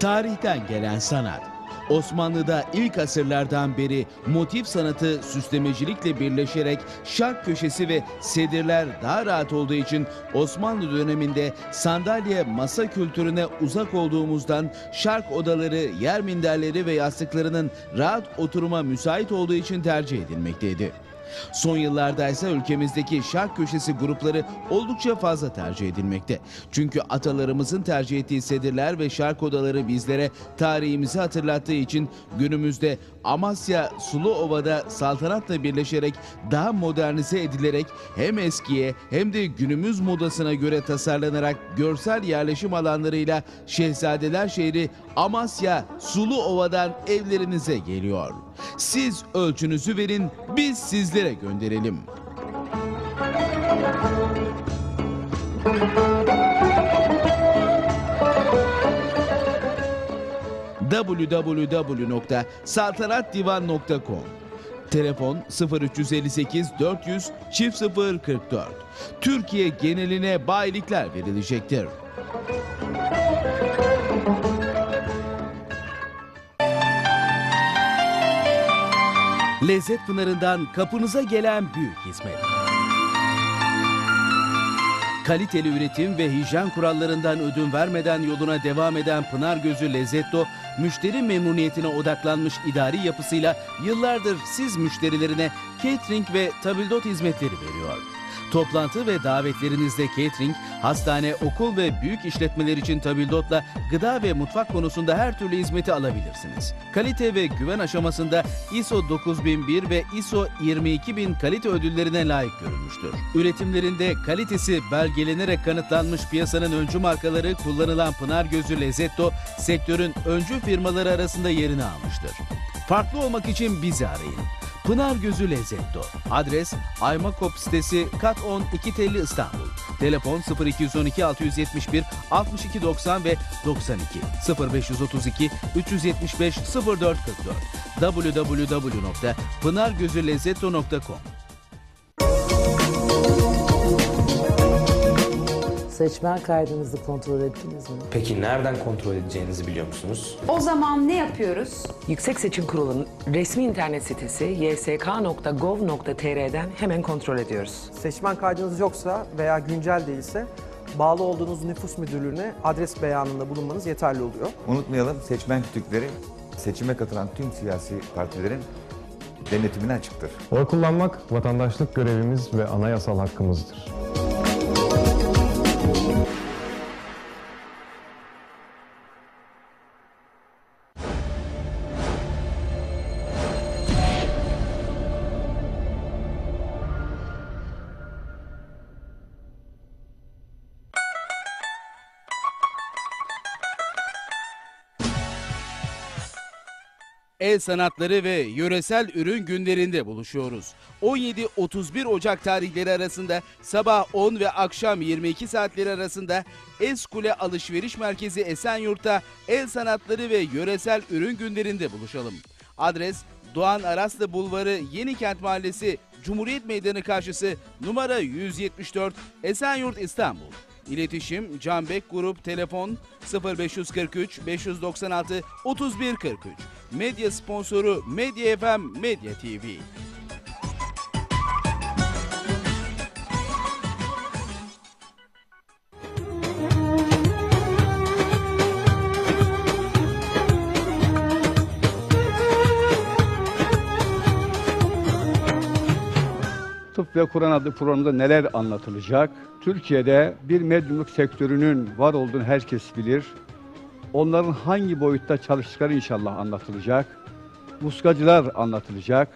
Tarihten gelen sanat. Osmanlı'da ilk asırlardan beri motif sanatı süslemecilikle birleşerek şark köşesi ve sedirler daha rahat olduğu için Osmanlı döneminde sandalye masa kültürüne uzak olduğumuzdan şark odaları, yer minderleri ve yastıklarının rahat oturuma müsait olduğu için tercih edilmekteydi. Son yıllarda ise ülkemizdeki şark köşesi grupları oldukça fazla tercih edilmekte. Çünkü atalarımızın tercih ettiği sedirler ve şark odaları bizlere tarihimizi hatırlattığı için günümüzde Amasya Suluova'da saltanatla birleşerek daha modernize edilerek hem eskiye hem de günümüz modasına göre tasarlanarak görsel yerleşim alanlarıyla Şehzadeler şehri Amasya Suluova'dan evlerinize geliyor. Siz ölçünüzü verin, biz sizlere gönderelim. www.saltanatdivan.com Telefon 0358 400 0044. Türkiye geneline bayilikler verilecektir. Lezzet Pınarı'ndan kapınıza gelen büyük hizmet. Kaliteli üretim ve hijyen kurallarından ödün vermeden yoluna devam eden Pınar Gözü Lezzetto, müşteri memnuniyetine odaklanmış idari yapısıyla yıllardır siz müşterilerine catering ve tabildot hizmetleri veriyor. Toplantı ve davetlerinizde catering, hastane, okul ve büyük işletmeler için tabildotla gıda ve mutfak konusunda her türlü hizmeti alabilirsiniz. Kalite ve güven aşamasında ISO 9001 ve ISO 22000 kalite ödüllerine layık görülmüştür. Üretimlerinde kalitesi belgelenerek kanıtlanmış piyasanın öncü markaları kullanılan Pınar Gözü Lezzetto, sektörün öncü firmaları arasında yerini almıştır. Farklı olmak için bizi arayın. Pınar Gözü Lezzetto. Adres Aymakop sitesi Kat 10 2 Telli İstanbul. Telefon 0212 671 62 90 ve 92 0532 375 0444 www.pınargözülezzetto.com Seçmen kaydınızı kontrol ettiniz mi? Peki nereden kontrol edeceğinizi biliyor musunuz? O zaman ne yapıyoruz? Yüksek Seçim Kurulu'nun resmi internet sitesi ysk.gov.tr'den hemen kontrol ediyoruz. Seçmen kaydınız yoksa veya güncel değilse bağlı olduğunuz nüfus müdürlüğüne adres beyanında bulunmanız yeterli oluyor. Unutmayalım seçmen kütükleri seçime katılan tüm siyasi partilerin denetimine açıktır. Oy kullanmak vatandaşlık görevimiz ve anayasal hakkımızdır. Thank you. El sanatları ve yöresel ürün günlerinde buluşuyoruz. 17-31 Ocak tarihleri arasında sabah 10 ve akşam 22 saatleri arasında Eskule Alışveriş Merkezi Esenyurt'ta el sanatları ve yöresel ürün günlerinde buluşalım. Adres Doğan Araslı Bulvarı Yenikent Mahallesi Cumhuriyet Meydanı karşısı numara 174 Esenyurt İstanbul. İletişim Canbek Grup Telefon 0543 596 3143. Medya sponsoru Medya FM Medya TV. Tıp ve Kur'an adlı programda neler anlatılacak? Türkiye'de bir medyumluk sektörünün var olduğunu herkes bilir. Onların hangi boyutta çalıştıkları inşallah anlatılacak. Muskacılar anlatılacak.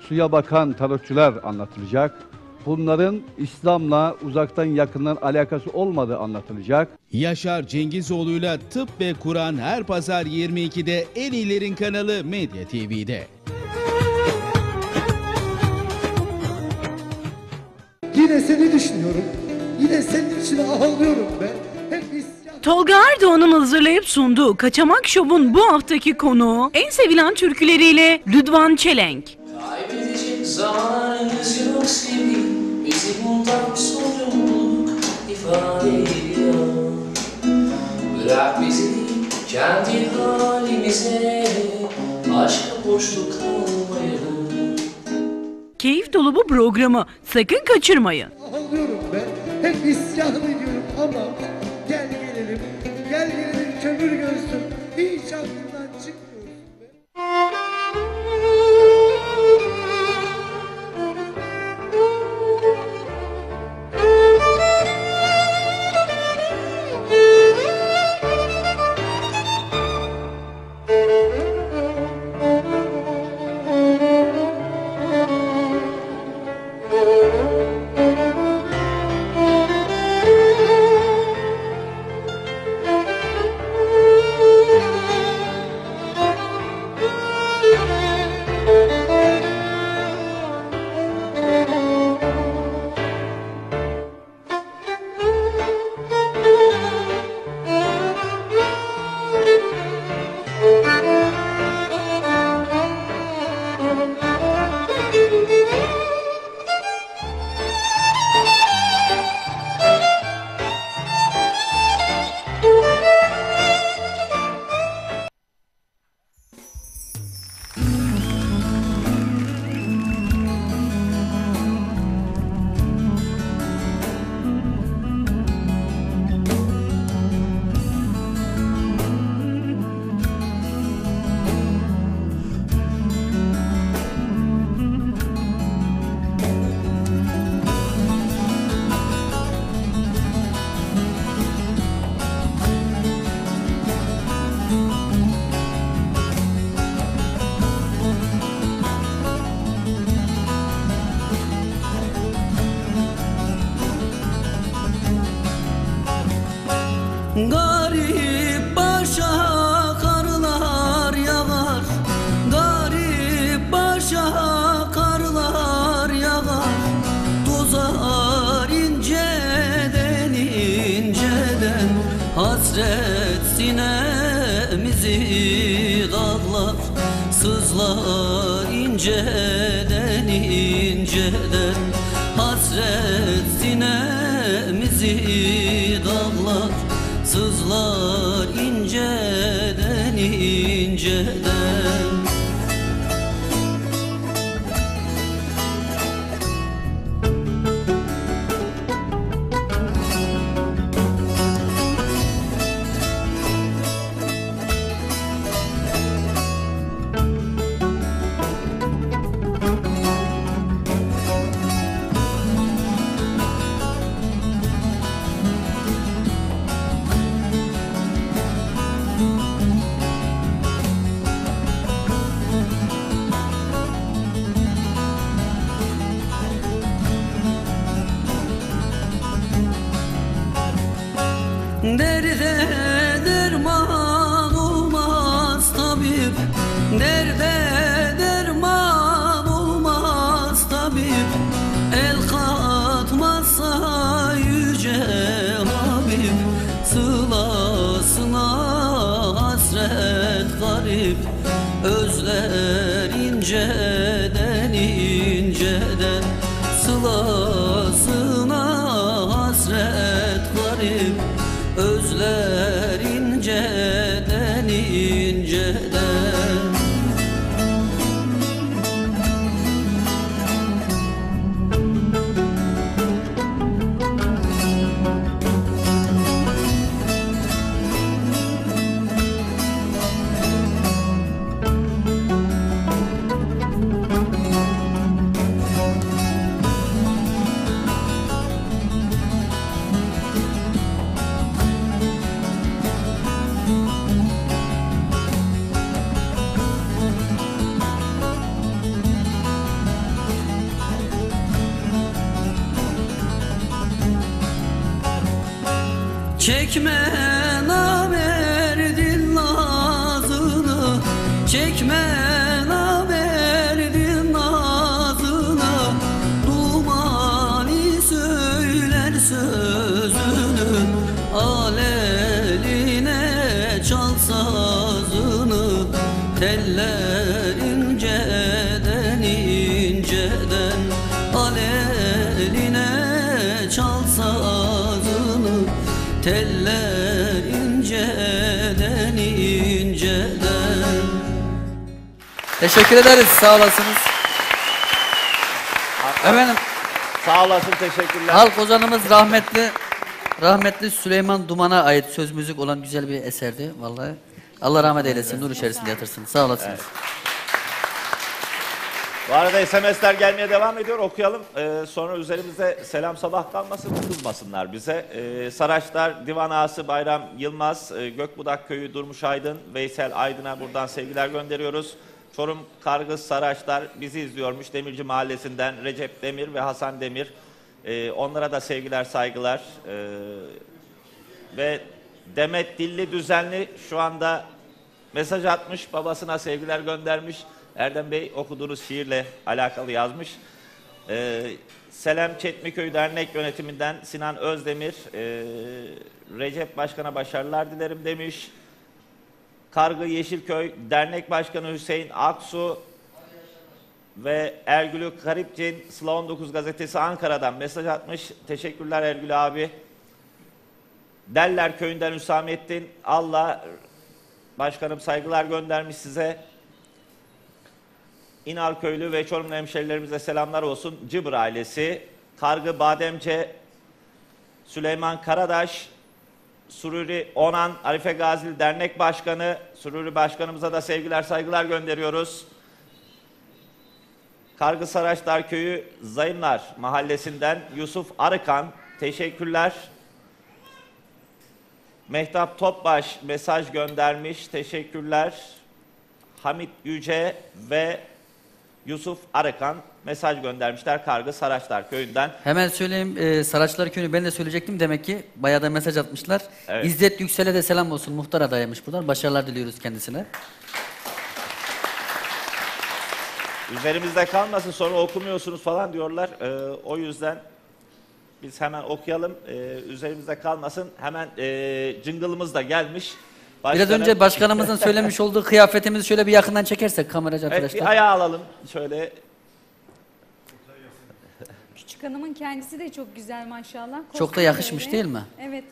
Suya bakan tarotçular anlatılacak. Bunların İslam'la uzaktan yakından alakası olmadığı anlatılacak. Yaşar Cengizoğlu'yla Tıp ve Kur'an her pazar 22'de en iyilerin kanalı Medya TV'de. Yine seni düşünüyorum. Yine senin için ağlıyorum be. Tolga Erdoğan'ın hazırlayıp sunduğu Kaçamak Şov'un bu haftaki konuğu en sevilen türküleriyle Rıdvan Çelenk. Bırak bizi kendi halimize Aşka boşluk kalmayalım Keyif dolu bu programı sakın kaçırmayın. Ağlıyorum be. Hep isyan ediyorum ama kömür gözlüm. Hiç aklımdan çıkmıyor. Hasret sinemizi dağlar Sızlar inceden sağ olasınız. Efendim Sağ olasın teşekkürler. halk ozanımız rahmetli rahmetli Süleyman Duman'a ait söz müzik olan güzel bir eserdi vallahi. Allah rahmet eylesin, nur içerisinde yatırsın. Sağ olasınız. Bu arada SMS'ler gelmeye devam ediyor. Okuyalım. Ee, sonra üzerimizde selam sabah kalmasın, kızmasınlar bize. Ee, Saraçlar Divan Ağası Bayram Yılmaz, e, Gökbudak Köyü Durmuş Aydın, Veysel Aydın'a buradan sevgiler gönderiyoruz. Çorum Kargız Saraçlar bizi izliyormuş Demirci Mahallesi'nden Recep Demir ve Hasan Demir. Ee, onlara da sevgiler, saygılar. Ee, ve Demet Dilli Düzenli şu anda mesaj atmış, babasına sevgiler göndermiş. Erdem Bey okuduğunuz şiirle alakalı yazmış. Ee, Selem Çetmiköy Dernek Yönetiminden Sinan Özdemir, ee, Recep Başkan'a başarılar dilerim demiş. Kargı Yeşilköy Dernek Başkanı Hüseyin Aksu ve Ergülü Karipcin Sıla 19 gazetesi Ankara'dan mesaj atmış. Teşekkürler Ergül abi. Deller Köyü'nden Hüsamettin Allah başkanım saygılar göndermiş size. İnalköylü ve Çorumlu hemşerilerimize selamlar olsun. Cıbır ailesi, Kargı Bademce, Süleyman Karadaş, Sururi Onan, Arife Gazil Dernek Başkanı, Sururi Başkanımıza da sevgiler saygılar gönderiyoruz. Kargı Saraçlar Köyü Zayınlar Mahallesi'nden Yusuf Arıkan, teşekkürler. Mehtap Topbaş mesaj göndermiş, teşekkürler. Hamit Yüce ve Yusuf Arıkan mesaj göndermişler Kargı Saraçlar Köyü'nden. Hemen söyleyeyim e, Saraçlar Köyü'nü ben de söyleyecektim demek ki bayağı da mesaj atmışlar. Evet. İzzet Yüksel'e de selam olsun muhtar adaymış buradan. Başarılar diliyoruz kendisine. Üzerimizde kalmasın sonra okumuyorsunuz falan diyorlar. Ee, o yüzden Biz hemen okuyalım. Ee, üzerimizde kalmasın. Hemen e, jingle'ımız da gelmiş. Biraz Başkanım- önce başkanımızın söylemiş olduğu kıyafetimizi şöyle bir yakından çekersek kameracı Evet, arkadaşlar. bir ayağa alalım. Şöyle Küçük hanımın kendisi de çok güzel maşallah. Çok da Kostüm yakışmış öyle. değil mi? Evet.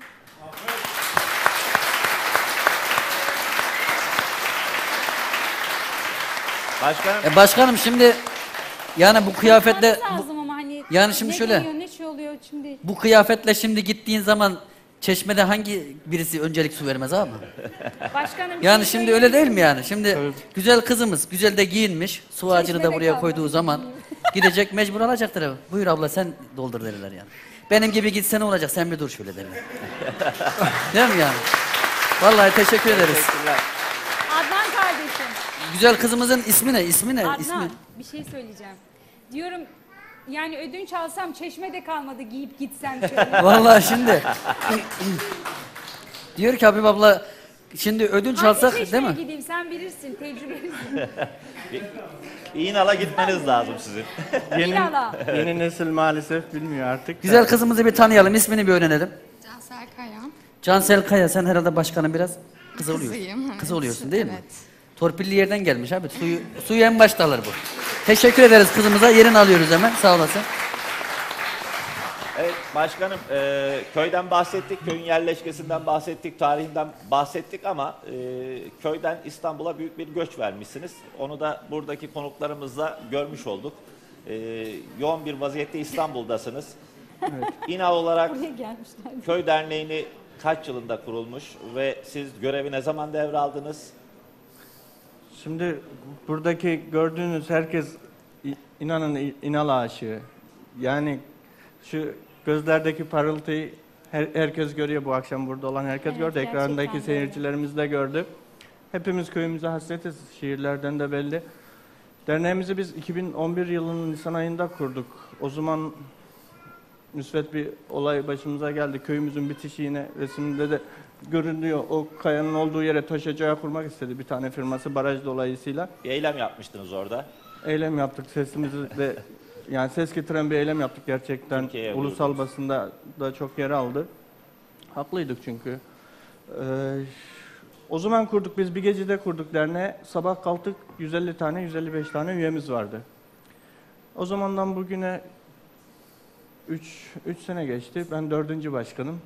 Başkanım. E başkanım şimdi yani bu kıyafetle Bakmanız lazım ama hani yani şimdi ne şöyle- geliyor, ne şey oluyor şimdi. bu kıyafetle şimdi gittiğin zaman çeşmede hangi birisi öncelik su vermez abi? Başkanım bir Yani şey şimdi öyle değil mi yani? Şimdi güzel kızımız güzel de giyinmiş. Su ağacını da Çeşmede buraya koyduğu zaman gidecek mecbur alacaktır. abi. Buyur abla sen doldur derler yani. Benim gibi gitse ne olacak? Sen bir dur şöyle derler. değil mi yani? Vallahi teşekkür ederiz. Adnan kardeşim. Güzel kızımızın ismi ne? İsmi ne? Adnan İsmi. bir şey söyleyeceğim. Diyorum yani ödünç alsam çeşmede kalmadı giyip gitsem şöyle. Vallahi şimdi diyor ki Habib abla şimdi ödünç Hangi alsak değil çeşmeye mi? gideyim sen bilirsin tecrübelisin. İnal'a gitmeniz lazım sizin. Yeni, İnala. yeni nesil maalesef bilmiyor artık. Güzel kızımızı bir tanıyalım, ismini bir öğrenelim. Cansel Kaya. Cansel Kaya, sen herhalde başkanın biraz kızı oluyorsun. Kızıyım. Kızı oluyorsun değil mi? Evet. Torpilli yerden gelmiş abi. Suyu, suyu en başta alır bu. Teşekkür ederiz kızımıza. Yerini alıyoruz hemen. Sağ olasın. Evet başkanım e, köyden bahsettik, köyün yerleşkesinden bahsettik, tarihinden bahsettik ama e, köyden İstanbul'a büyük bir göç vermişsiniz. Onu da buradaki konuklarımızla görmüş olduk. E, yoğun bir vaziyette İstanbul'dasınız. İNA olarak Buraya gelmişler. köy derneğini kaç yılında kurulmuş ve siz görevi ne zaman devraldınız? Şimdi buradaki gördüğünüz herkes inanın İnal aşığı. Yani şu gözlerdeki parıltıyı her- herkes görüyor bu akşam burada olan herkes Evet, gördü. Ekrandaki seyircilerimiz de gördü. Hepimiz köyümüze hasretiz. Şiirlerden de belli. Derneğimizi biz 2011 yılının Nisan ayında kurduk. O zaman müsbet bir olay başımıza geldi. Köyümüzün bitişi yine resimde de görünüyor. O kayanın olduğu yere taş ocağı kurmak istedi bir tane firması baraj dolayısıyla. Bir eylem yapmıştınız orada. Eylem yaptık sesimizi de yani ses getiren bir eylem yaptık gerçekten. Türkiye'ye Ulusal vurdunuz. basında da çok yer aldı. Haklıydık çünkü. Ee, o zaman kurduk biz bir gecede kurduk derneği. Sabah kalktık 150 tane 155 tane üyemiz vardı. O zamandan bugüne 3 3 sene geçti. Ben dördüncü başkanım.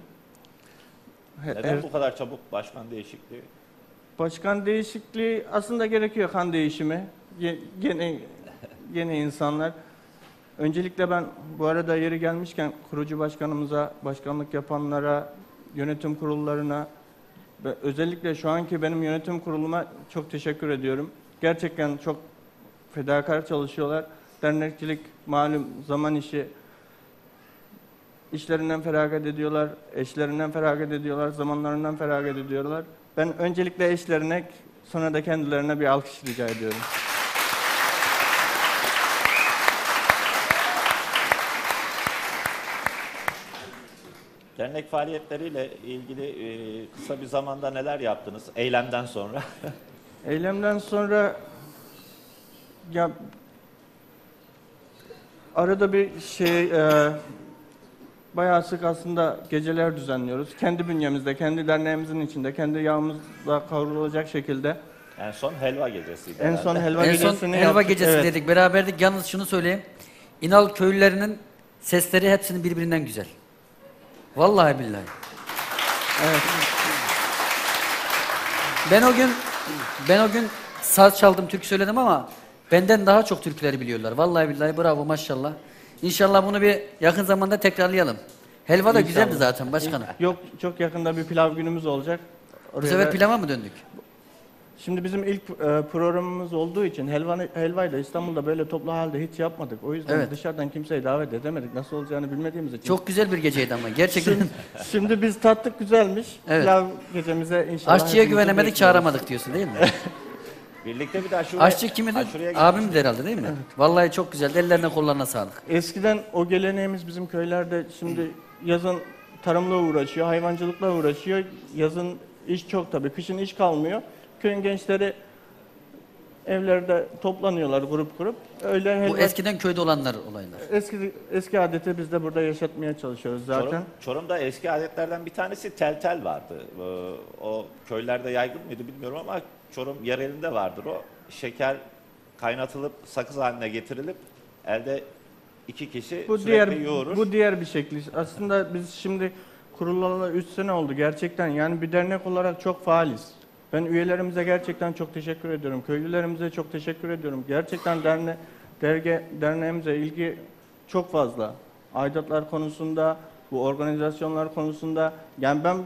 Neden her- bu kadar çabuk başkan değişikliği? Başkan değişikliği aslında gerekiyor kan değişimi. Ge- Gene gene insanlar. Öncelikle ben bu arada yeri gelmişken kurucu başkanımıza, başkanlık yapanlara, yönetim kurullarına ve özellikle şu anki benim yönetim kuruluma çok teşekkür ediyorum. Gerçekten çok fedakar çalışıyorlar. Dernekçilik malum zaman işi. İşlerinden feragat ediyorlar, eşlerinden feragat ediyorlar, zamanlarından feragat ediyorlar. Ben öncelikle eşlerine, sonra da kendilerine bir alkış rica ediyorum. Dernek faaliyetleriyle ilgili e, kısa bir zamanda neler yaptınız eylemden sonra? Eylemden sonra ya arada bir şey e, bayağı sık aslında geceler düzenliyoruz. Kendi bünyemizde, kendi derneğimizin içinde, kendi yağımızla kavrulacak şekilde. En son helva gecesiydi. En son helva en son gecesini helva yaptık, gecesi evet. dedik. Beraberdik. Yalnız şunu söyleyeyim. İnal köylülerinin sesleri hepsinin birbirinden güzel. Vallahi billahi. Evet. Ben o gün ben o gün saz çaldım, türkü söyledim ama benden daha çok türküleri biliyorlar. Vallahi billahi bravo maşallah. İnşallah bunu bir yakın zamanda tekrarlayalım. Helva da güzeldi İnşallah. zaten başkanım. Yok çok yakında bir pilav günümüz olacak. Bu sefer da- pilava mı döndük? Şimdi bizim ilk e, programımız olduğu için helva, helvayı da İstanbul'da böyle toplu halde hiç yapmadık. O yüzden Evet. dışarıdan kimseyi davet edemedik. Nasıl olacağını bilmediğimiz için. Çok güzel bir geceydi ama gerçekten. Şimdi, şimdi biz tattık güzelmiş. Evet. Pilav gecemize inşallah. Aşçıya hepimizi güvenemedik, bekliyoruz. çağıramadık diyorsun değil mi? Birlikte bir daha şuraya... Aşçı kimdi? Ha, şuraya Abim de herhalde değil mi? Vallahi çok güzel. Ellerine kollarına sağlık. Eskiden o geleneğimiz bizim köylerde şimdi yazın tarımla uğraşıyor, hayvancılıkla uğraşıyor. Yazın iş çok tabii, kışın iş kalmıyor. Köyün gençleri evlerde toplanıyorlar grup grup. Öyle Bu helva- eskiden köyde olanlar olaylar. eski eski adeti biz de burada yaşatmaya çalışıyoruz zaten. Çorum, Çorum'da eski adetlerden bir tanesi tel tel vardı. Ee, o köylerde yaygın mıydı bilmiyorum ama Çorum yerelinde vardır o. Şeker kaynatılıp sakız haline getirilip elde iki kişi Bu sürekli diğer yoğurur. bu diğer bir şekli. Aslında biz şimdi kurulalı 3 sene oldu gerçekten. Yani bir dernek olarak çok faaliz. Ben üyelerimize gerçekten çok teşekkür ediyorum. Köylülerimize çok teşekkür ediyorum. Gerçekten derne derge derneğimize ilgi çok fazla. Aidatlar konusunda, bu organizasyonlar konusunda. Yani ben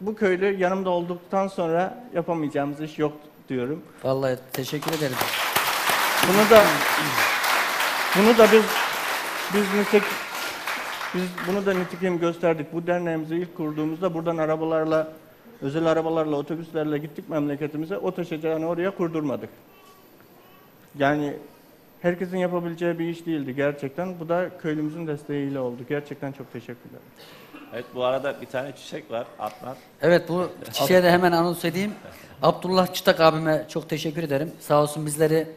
bu köylü yanımda olduktan sonra yapamayacağımız iş yok diyorum. Vallahi teşekkür ederim. Bunu da bunu da biz biz nitek biz bunu da nitekim gösterdik. Bu derneğimizi ilk kurduğumuzda buradan arabalarla özel arabalarla otobüslerle gittik memleketimize. O taşıyacağını oraya kurdurmadık. Yani herkesin yapabileceği bir iş değildi gerçekten. Bu da köylümüzün desteğiyle oldu. Gerçekten çok teşekkürler. Evet bu arada bir tane çiçek var Adnan. Evet bu çiçeği de hemen anons edeyim. Abdullah Çıtak abime çok teşekkür ederim. Sağ olsun bizleri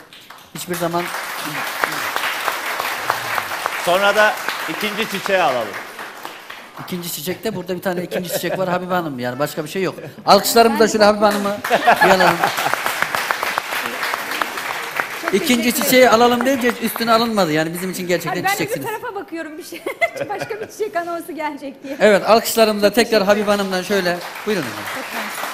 hiçbir zaman Sonra da ikinci çiçeği alalım. ikinci çiçekte burada bir tane ikinci çiçek var Habibe Hanım yani başka bir şey yok. Alkışlarımızla şöyle Habibe Hanım'ı bir alalım. İkinci çiçeği alalım deyince üstüne alınmadı yani bizim için gerçekten Hayır, ben öbür çiçeksiniz. tarafa bakıyorum bir şey. Başka bir çiçek anonsu gelecek diye. Evet alkışlarımla tekrar Habibe Hanım'dan şöyle buyurun efendim. Çok mersi.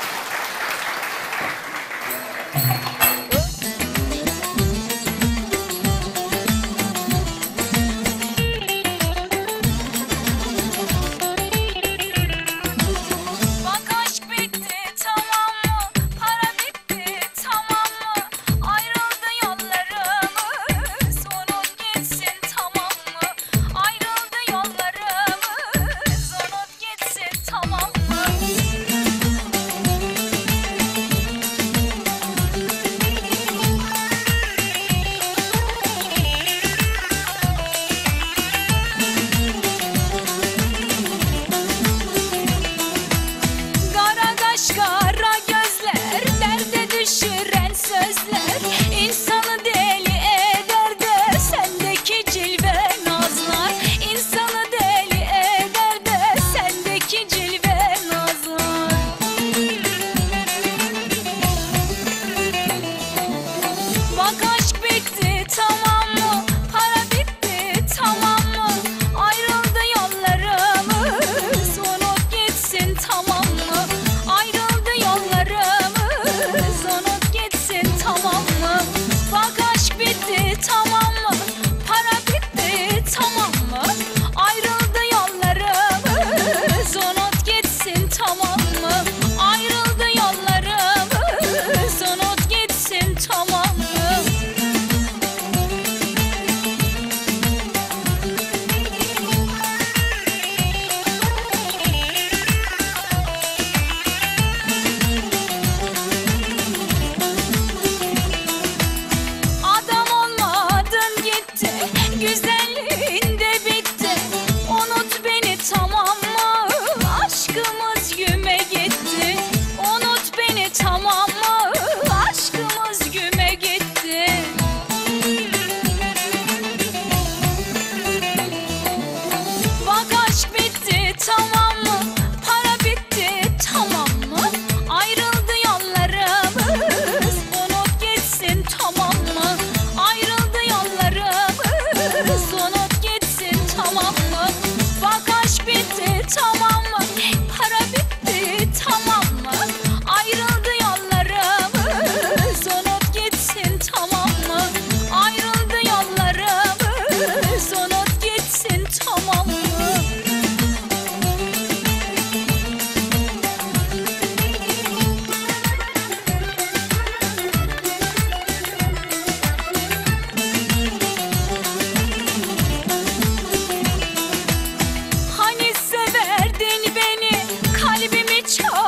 Char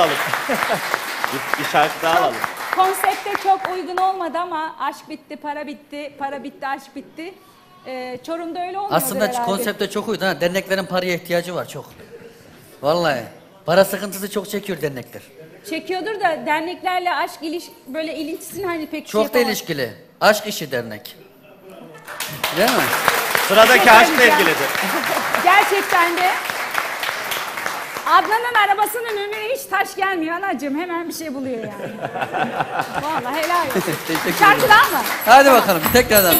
alalım. bir, bir şarkı daha alalım. Konsepte çok uygun olmadı ama aşk bitti, para bitti, para bitti, aşk bitti. Ee, Çorum'da öyle olmuyor Aslında herhalde. konsepte çok uydu ha. Derneklerin paraya ihtiyacı var çok. Vallahi. Para sıkıntısı çok çekiyor dernekler. Çekiyordur da derneklerle aşk iliş böyle ilintisini hani pek şey Çok da yapamaz. ilişkili. Aşk işi dernek. Değil mi? Sıradaki Şey aşkla söyleyeceğim. ilgilidir. Gerçekten de Adnan'ın arabasının önüne hiç taş gelmiyor anacığım. Hemen bir şey buluyor yani. Vallahi helal olsun. Teşekkür Şarkı ederim. daha mı? Hadi bakalım tekrardan.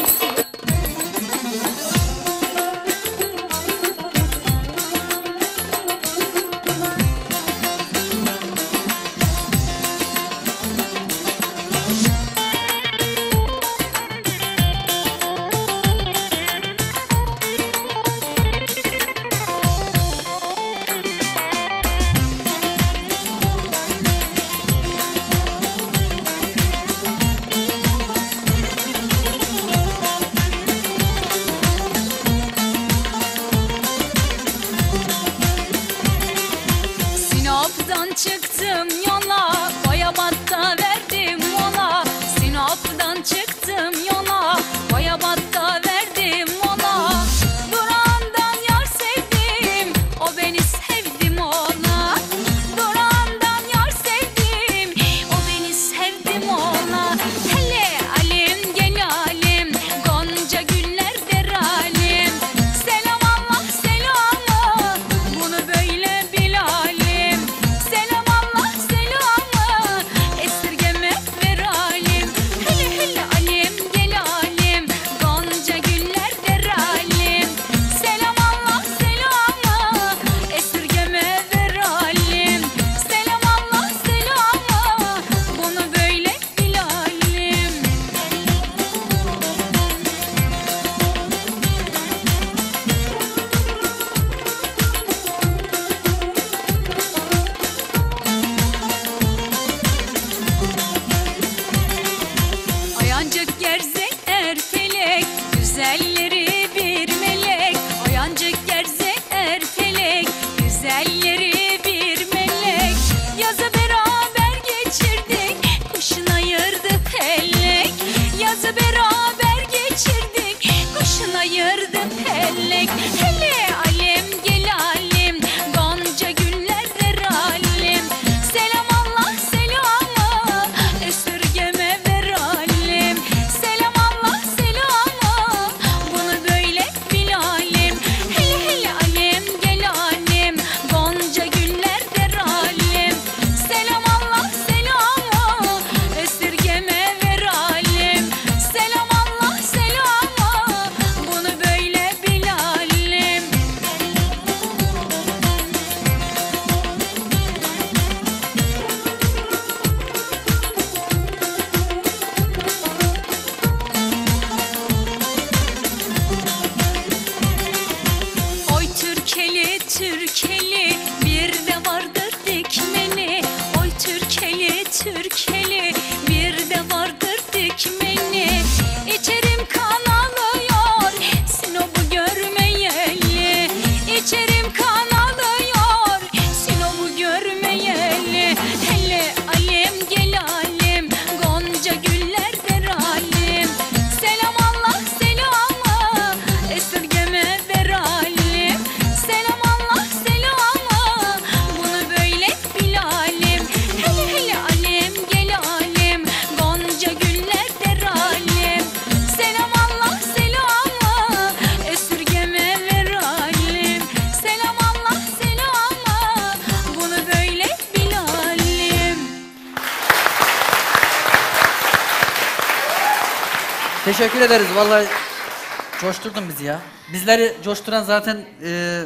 Ya. Bizleri coşturan zaten e,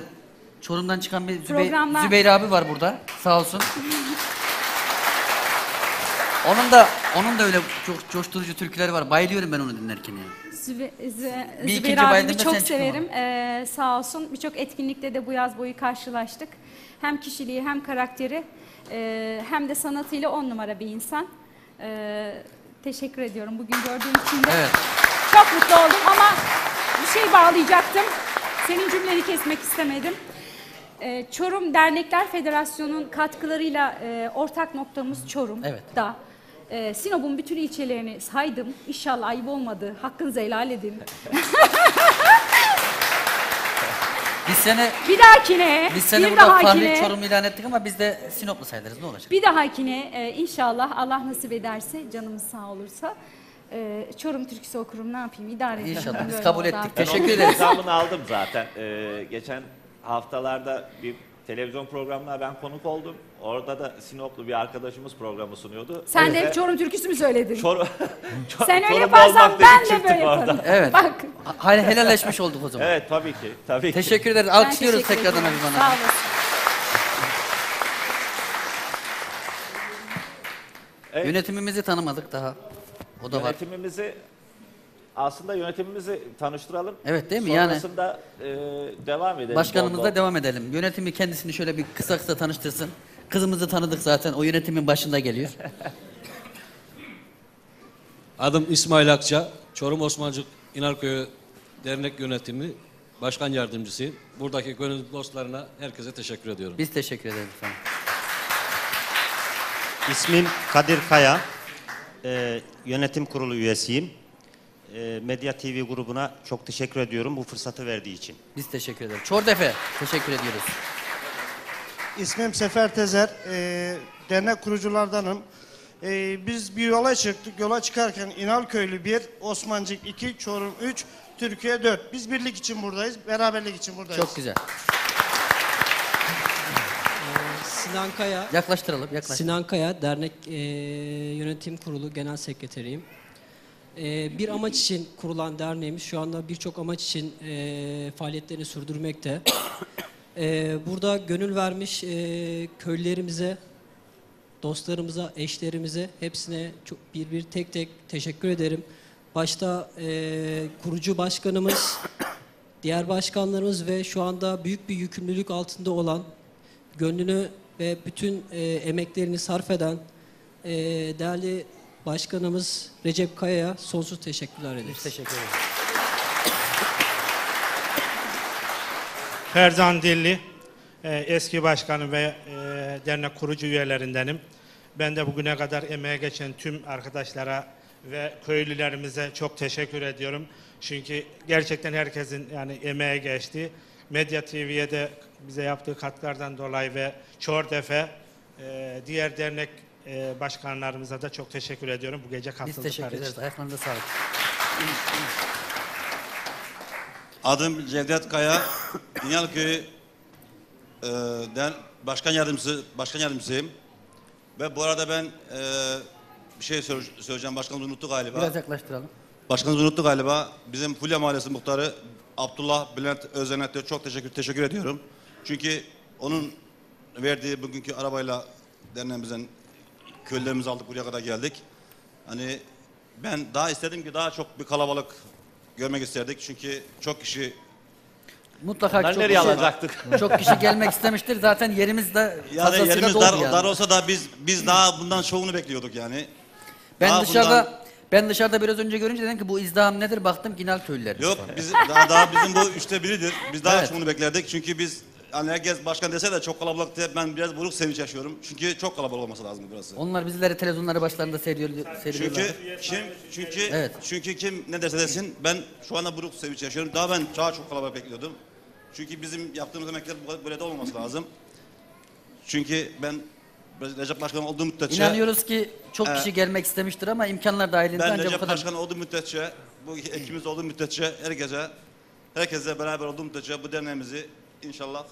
Çorum'dan çıkan bir Zübey- Programlar. Zübeyir abi var burada. Sağ olsun. Onun da onun da öyle çok coşturucu türküleri var. Bayılıyorum ben onu dinlerken ya. Zübe, Zü- Bir Zübeyir abimi bayramda çok çıkma. severim. Ee, sağ olsun birçok etkinlikte de bu yaz boyu karşılaştık. Hem kişiliği hem karakteri e, hem de sanatıyla on numara bir insan. Ee, teşekkür ediyorum bugün gördüğüm için de. Evet. Çok mutlu oldum ama şey bağlayacaktım. Senin cümleni kesmek istemedim. e, Çorum Dernekler Federasyonu'nun katkılarıyla e, ortak noktamız Çorum. Evet. Da. E, Sinop'un bütün ilçelerini saydım. İnşallah ayıp olmadı. Hakkınızı helal edin. Biz sene Bir dahakine, biz sene bir burada Fahri dahakine, Çorum ilan ettik ama biz de Sinoplu sayılırız ne olacak? bir dahakine e, inşallah Allah nasip ederse, canımız sağ olursa e, Çorum türküsü okurum ne yapayım idare edeyim. İnşallah, biz Böyle kabul ettik. Ben Teşekkür onun ederiz. intikamını aldım zaten. Ee, geçen haftalarda bir televizyon programına ben konuk oldum. Orada da Sinoplu bir arkadaşımız programı sunuyordu. Sen de hep Çorum türküsü mü söyledin? Çorum, Sen öyle Çorumlu yaparsan olmak ben dedik, de çıktık böyle yaparım. Evet. Bak. Ha- helalleşmiş olduk o zaman. Evet tabii ki. Tabii ki. Teşekkür ederiz. Ben Alkışlıyoruz teşekkür tekrardan. Habib Sağ Hanım. olasın. Evet. Yönetimimizi tanımadık daha. O da var. Yönetimimizi aslında yönetimimizi tanıştıralım. Evet, değil mi? Yani- Sonrasında e, devam edelim. Başkanımızla bol devam edelim. Yönetimi kendisini şöyle bir kısa kısa tanıştırsın. Kızımızı tanıdık zaten. O yönetimin başında geliyor. Adım İsmail Akça. Çorum Osmancık İnarköyü Dernek Yönetimi Başkan Yardımcısıyım. Buradaki gönül dostlarına herkese teşekkür ediyorum. Biz teşekkür ederiz efendim. İsmim Kadir Kaya. Ee, yönetim kurulu üyesiyim. Ee, Medya TV grubuna çok teşekkür ediyorum bu fırsatı verdiği için. Biz teşekkür ederiz. Çordefe teşekkür ediyoruz. İsmim Sefer Tezer. Ee, dernek kuruculardanım. Ee, biz bir yola çıktık. Yola çıkarken İnalköylü 1, Osmancık 2, Çorum 3, Türkiye 4. Biz birlik için buradayız, beraberlik için buradayız. Çok güzel. Sinan Kaya. Yaklaştıralım, yaklaş. Sinan Kaya, dernek e, yönetim kurulu genel sekreteriyim. E, bir amaç için kurulan derneğimiz şu anda birçok amaç için e, faaliyetlerini sürdürmekte. E, burada gönül vermiş e, köylülerimize, dostlarımıza, eşlerimize hepsine çok bir bir tek tek teşekkür ederim. Başta e, kurucu başkanımız, diğer başkanlarımız ve şu anda büyük bir yükümlülük altında olan, gönlünü ve bütün e, emeklerini sarf eden e, değerli başkanımız Recep Kaya'ya sonsuz teşekkürler ederiz. teşekkür ederiz. Ferzan Dilli, e, eski başkanım ve e, dernek kurucu üyelerindenim. Ben de bugüne kadar emeğe geçen tüm arkadaşlara ve köylülerimize çok teşekkür ediyorum. Çünkü gerçekten herkesin yani emeğe geçti. Medya TV'ye de bize yaptığı katkılardan dolayı ve Çordefe, e, diğer dernek e, başkanlarımıza da çok teşekkür ediyorum bu gece Biz katıldıkları teşekkür için. ederiz. Ayaklarınıza sağlık. Adım Cevdet Kaya. İnalköy e, başkan yardımcısı, başkan yardımcısıyım. Ve bu arada ben e, bir şey söyle- söyleyeceğim. Başkanımız unuttu galiba. Biraz yaklaştıralım. Başkanımız unuttu galiba. Bizim Fulya Mahallesi muhtarı Abdullah Bülent Özenet'e çok teşekkür teşekkür ediyorum. Çünkü onun verdiği bugünkü arabayla derneğimizden köylerimizi aldık buraya kadar geldik. Hani ben daha istedim ki daha çok bir kalabalık görmek isterdik. Çünkü çok kişi Mutlaka çok nereye kişi, alacaktık? çok kişi gelmek istemiştir. Zaten yerimiz de yani fazlasıyla yerimiz doldu dar, yani. dar olsa da biz biz daha bundan çoğunu bekliyorduk yani. Ben Daha dışarıda bundan- ben dışarıda biraz önce görünce dedim ki bu izdiham nedir? Baktım Ginal köylüleri. Yok biz daha, daha bizim bu üçte biridir. Biz daha Evet. çoğunu beklerdik. Çünkü biz hani herkes başkan dese de çok kalabalık diye ben biraz buruk sevinç yaşıyorum. Çünkü çok kalabalık olması lazım burası. Onlar bizleri televizyonları başlarında seyrediyor, seyrediyorlar. Çünkü kim çünkü Evet. çünkü kim ne derse desin ben şu anda buruk sevinç yaşıyorum. Daha ben daha çok kalabalık bekliyordum. Çünkü bizim yaptığımız emekler bu- böyle de olmaması lazım. Çünkü ben Recep Başkan olduğum müddetçe İnanıyoruz ki çok Ee, kişi gelmek istemiştir ama imkanlar dahilinde ben ancak bu Recep kadar. Başkan olduğum müddetçe, bu ekibimiz olduğu müddetçe herkese, herkese beraber olduğum müddetçe bu derneğimizi inşallah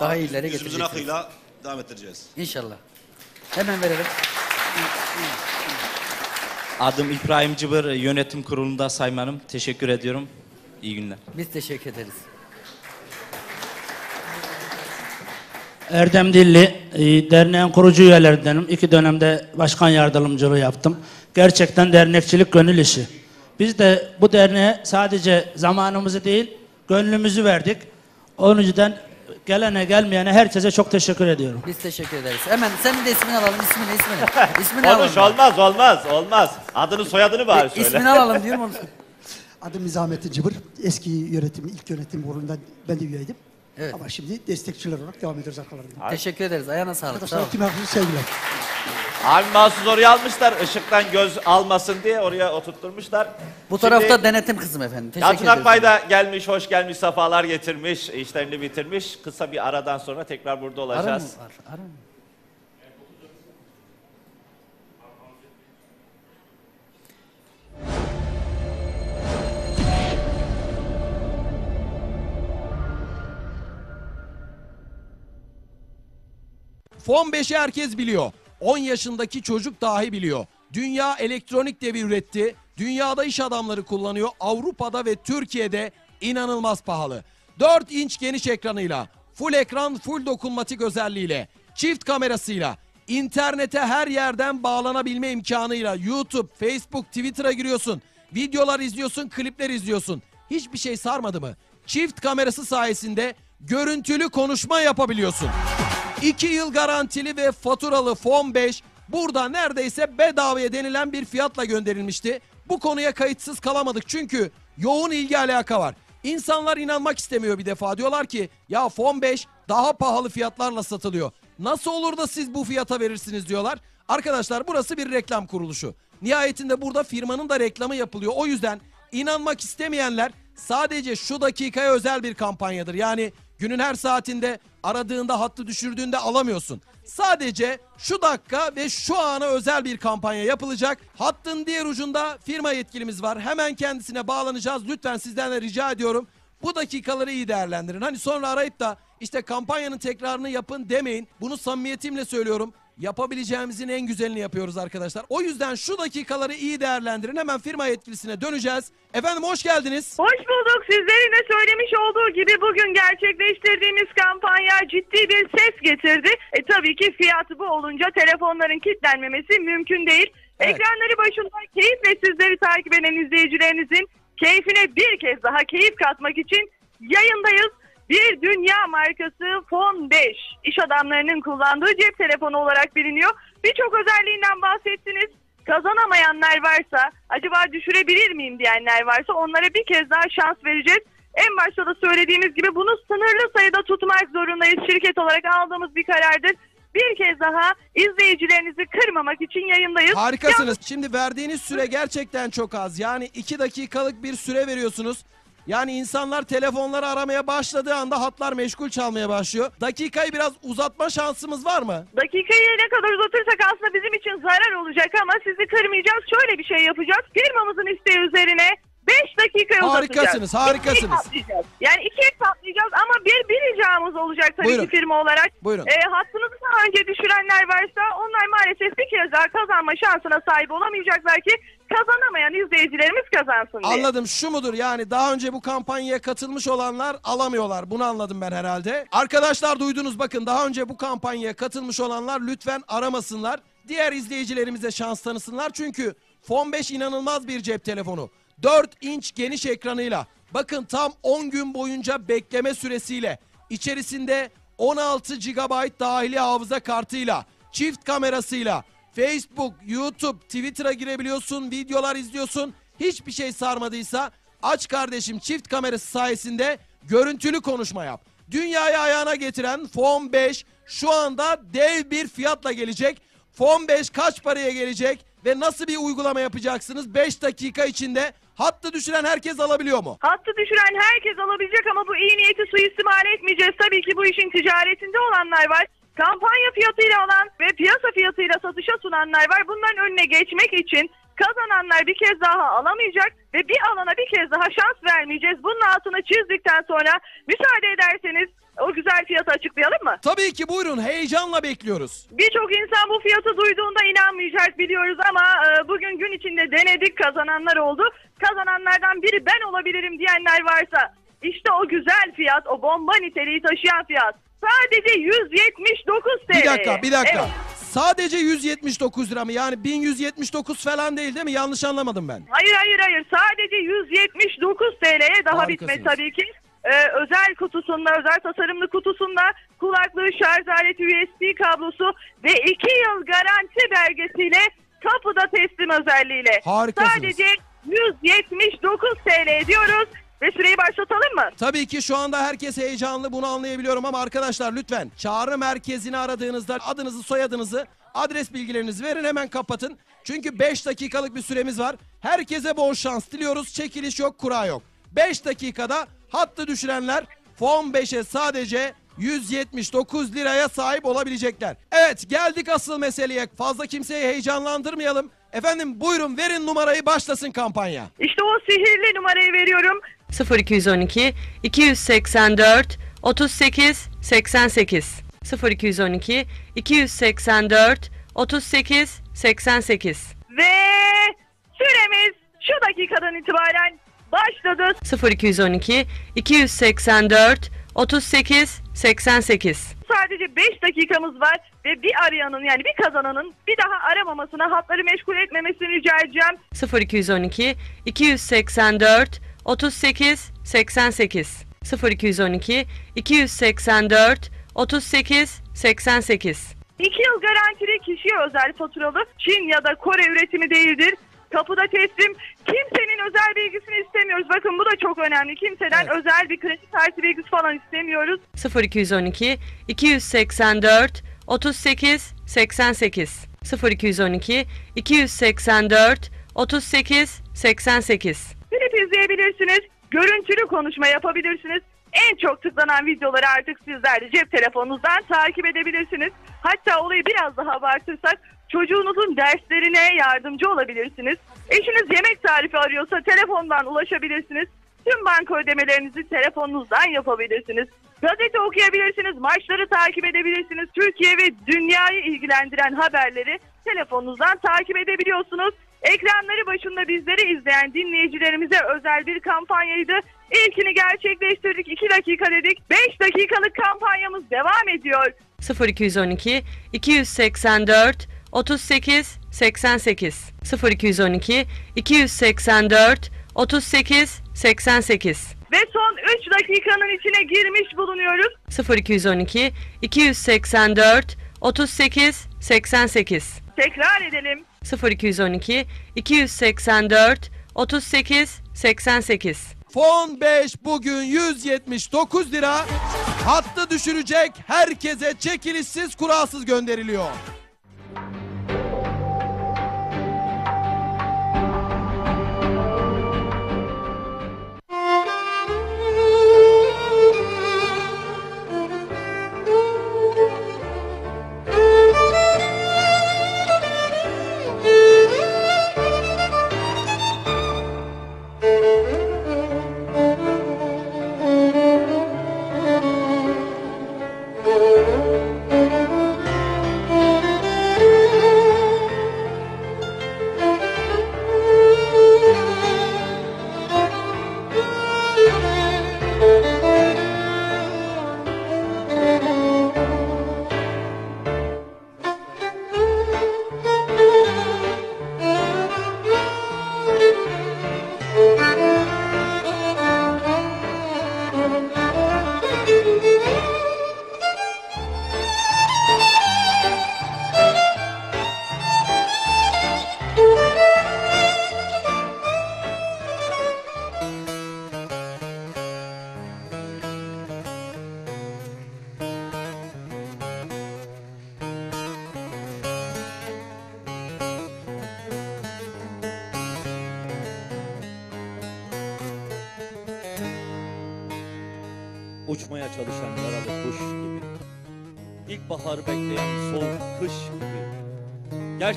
Daha iyileri yüzümüzün getireceksiniz. akıyla devam ettireceğiz. İnşallah. Hemen verelim. Adım İbrahim Cıbır, yönetim kurulunda saymanım. Teşekkür ediyorum. İyi günler. Biz teşekkür ederiz. Erdem Dilli, e, derneğin kurucu üyelerindenim. İki dönemde başkan yardımcılığı yaptım. Gerçekten dernekçilik gönül işi. Biz de bu derneğe sadece zamanımızı değil, gönlümüzü verdik. Onun yüzden gelene gelmeyene herkese çok teşekkür ediyorum. Biz teşekkür ederiz. Hemen senin de ismini alalım. İsmini, ismini. İsmini alalım. Konuş olmaz olmaz olmaz. Adını soyadını bari söyle. ismini alalım diyorum onu. Adım Nizamettin Cıbır. Eski yönetim, ilk yönetim kurulunda ben de üyeydim. Evet. Ama şimdi destekçiler olarak devam ediyoruz arkalarında. Teşekkür ederiz. Ayağına sağlık. Sağ Arkadaşlar tüm herkese sevgiler. Abi mahsus oraya almışlar ışıktan göz almasın diye oraya oturtturmuşlar. Bu tarafta denetim kızım efendim. Teşekkür Yalçın ederiz. Akbay da gelmiş, hoş gelmiş, safalar getirmiş, işlerini bitirmiş. Kısa bir aradan sonra tekrar burada Ara mı olacağız. var? Ara mı? Fon 5'i herkes biliyor. 10 yaşındaki çocuk dahi biliyor. Dünya elektronik devi üretti. Dünyada iş adamları kullanıyor. Avrupa'da ve Türkiye'de inanılmaz pahalı. 4 inç geniş ekranıyla, full ekran, full dokunmatik özelliğiyle, çift kamerasıyla, internete her yerden bağlanabilme imkanıyla YouTube, Facebook, Twitter'a giriyorsun. Videolar izliyorsun, klipler izliyorsun. Hiçbir şey sarmadı mı? Çift kamerası sayesinde görüntülü konuşma yapabiliyorsun. 2 yıl garantili ve faturalı Fon 5 burada neredeyse bedavaya denilen bir fiyatla gönderilmişti. Bu konuya kayıtsız kalamadık çünkü yoğun ilgi alaka var. İnsanlar inanmak istemiyor bir defa. Diyorlar ki ya Fon 5 daha pahalı fiyatlarla satılıyor. Nasıl olur da siz bu fiyata verirsiniz diyorlar. Arkadaşlar burası bir reklam kuruluşu. Nihayetinde burada firmanın da reklamı yapılıyor. O yüzden inanmak istemeyenler sadece şu dakikaya özel bir kampanyadır. Yani günün her saatinde aradığında hattı düşürdüğünde alamıyorsun. Sadece şu dakika ve şu ana özel bir kampanya yapılacak. Hattın diğer ucunda firma yetkilimiz var. Hemen kendisine bağlanacağız. Lütfen sizden de rica ediyorum. Bu dakikaları iyi değerlendirin. Hani sonra arayıp da işte kampanyanın tekrarını yapın demeyin. Bunu samimiyetimle söylüyorum. Yapabileceğimizin en güzelini yapıyoruz arkadaşlar. O yüzden şu dakikaları iyi değerlendirin. Hemen firma yetkilisine döneceğiz. Efendim hoş geldiniz. Hoş bulduk. Sizlerin de söylemiş olduğu gibi bugün gerçekleştirdiğimiz kampanya ciddi bir ses getirdi. E tabii ki fiyatı bu olunca telefonların kilitlenmemesi mümkün değil. Ekranları başında keyifle sizleri takip eden izleyicilerinizin keyfine bir kez daha keyif katmak için yayındayız. Bir dünya markası Fon 5 iş adamlarının kullandığı cep telefonu olarak biliniyor. Birçok özelliğinden bahsettiniz. Kazanamayanlar varsa, acaba düşürebilir miyim diyenler varsa onlara bir kez daha şans vereceğiz. En başta da söylediğimiz gibi bunu sınırlı sayıda tutmak zorundayız. Şirket olarak aldığımız bir karardır. Bir kez daha izleyicilerinizi kırmamak için yayındayız. Harikasınız. Şimdi verdiğiniz süre gerçekten çok az. Yani 2 dakikalık bir süre veriyorsunuz. Yani insanlar telefonları aramaya başladığı anda hatlar meşgul çalmaya başlıyor. Dakikayı biraz uzatma şansımız var mı? Dakikayı ne kadar uzatırsak aslında bizim için zarar olacak ama sizi kırmayacağız. Şöyle bir şey yapacağız. Firmamızın isteği üzerine 5 dakikaya uzatacağız. Harikasınız, harikasınız. İkiye. Yani ikiye katlayacağız ama bir bir ricamız olacak tabii Buyurun. ki firma olarak. Buyurun. Ee, hattınızı daha önce düşürenler varsa onlar maalesef bir kez daha kazanma şansına sahip olamayacaklar ki kazanamayan izleyicilerimiz kazansın diye. Anladım şu mudur yani daha önce bu kampanyaya katılmış olanlar alamıyorlar. Bunu anladım ben herhalde. Arkadaşlar duydunuz bakın daha önce bu kampanyaya katılmış olanlar lütfen aramasınlar. Diğer izleyicilerimize şans tanısınlar çünkü Fon 5 inanılmaz bir cep telefonu. 4 inç geniş ekranıyla bakın tam 10 gün boyunca bekleme süresiyle içerisinde 16 GB dahili hafıza kartıyla çift kamerasıyla Facebook, YouTube, Twitter'a girebiliyorsun, videolar izliyorsun. Hiçbir şey sarmadıysa aç kardeşim çift kamerası sayesinde görüntülü konuşma yap. Dünyayı ayağına getiren Phone 5 şu anda dev bir fiyatla gelecek. Phone 5 kaç paraya gelecek ve nasıl bir uygulama yapacaksınız? 5 dakika içinde hattı düşüren herkes alabiliyor mu? Hattı düşüren herkes alabilecek ama bu iyi niyeti suistimal etmeyeceğiz. Tabii ki bu işin ticaretinde olanlar var. Kampanya fiyatıyla alan ve piyasa fiyatıyla satışa sunanlar var. Bunların önüne geçmek için kazananlar bir kez daha alamayacak ve bir alana bir kez daha şans vermeyeceğiz. Bunun altını çizdikten sonra müsaade ederseniz o güzel fiyatı açıklayalım mı? Tabii ki buyurun heyecanla bekliyoruz. Birçok insan bu fiyatı duyduğunda inanmayacak biliyoruz ama e, bugün gün içinde denedik kazananlar oldu. Kazananlardan biri ben olabilirim diyenler varsa işte o güzel fiyat, o bomba niteliği taşıyan fiyat sadece 179 TL. Bir dakika bir dakika. Evet. Sadece 179 lira mı? Yani 1179 falan değil değil mi? Yanlış anlamadım ben. Hayır hayır hayır sadece 179 TL'ye daha Harikasınız. bitmedi tabii ki. Ee, özel kutusunda, özel tasarımlı kutusunda kulaklığı, şarj aleti, USB kablosu ve 2 yıl garanti belgesiyle kapıda teslim özelliğiyle. Harikasınız. Sadece 179 TL diyoruz. Ve süreyi başlatalım mı? Tabii ki şu anda herkes heyecanlı bunu anlayabiliyorum ama arkadaşlar lütfen çağrı merkezini aradığınızda adınızı soyadınızı adres bilgilerinizi verin hemen kapatın. Çünkü 5 dakikalık bir süremiz var. Herkese bol şans diliyoruz. Çekiliş yok kura yok. 5 dakikada hattı düşürenler fon 5'e sadece 179 liraya sahip olabilecekler. Evet geldik asıl meseleye. Fazla kimseyi heyecanlandırmayalım. Efendim buyurun verin numarayı başlasın kampanya. İşte o sihirli numarayı veriyorum. 0212 284 38 88 0212 284 38 88 Ve süremiz şu dakikadan itibaren başladı. 0212 284 38 88 Sadece 5 dakikamız var ve bir arayanın yani bir kazananın bir daha aramamasına, hatları meşgul etmemesini rica edeceğim. 0212 284 38 88 0212 284 38 88 2 yıl garantili kişiye özel faturalı Çin ya da Kore üretimi değildir. Kapıda teslim. Kimsenin özel bilgisini istemiyoruz. Bakın bu da çok önemli. Kimseden özel bir kredi kartı bilgisi falan istemiyoruz. 0212 284 38 88 0212 284 38 88 Klip izleyebilirsiniz. Görüntülü konuşma yapabilirsiniz. En çok tıklanan videoları artık sizler de cep telefonunuzdan takip edebilirsiniz. Hatta olayı biraz daha abartırsak çocuğunuzun derslerine yardımcı olabilirsiniz. Eşiniz yemek tarifi arıyorsa telefondan ulaşabilirsiniz. Tüm banka ödemelerinizi telefonunuzdan yapabilirsiniz. Gazete okuyabilirsiniz, maçları takip edebilirsiniz. Türkiye ve dünyayı ilgilendiren haberleri telefonunuzdan takip edebiliyorsunuz. Ekranları başında bizleri izleyen dinleyicilerimize özel bir kampanyaydı. İlkini gerçekleştirdik. 2 dakika dedik. 5 dakikalık kampanyamız devam ediyor. 0212 284 38 88 0212 284 38 88 Ve son 3 dakikanın içine girmiş bulunuyoruz. 0212 284 38 88 Tekrar edelim. 0212 284 38 88 Fon 5 bugün 179 lira. Hattı düşürecek herkese çekilişsiz kurasız gönderiliyor.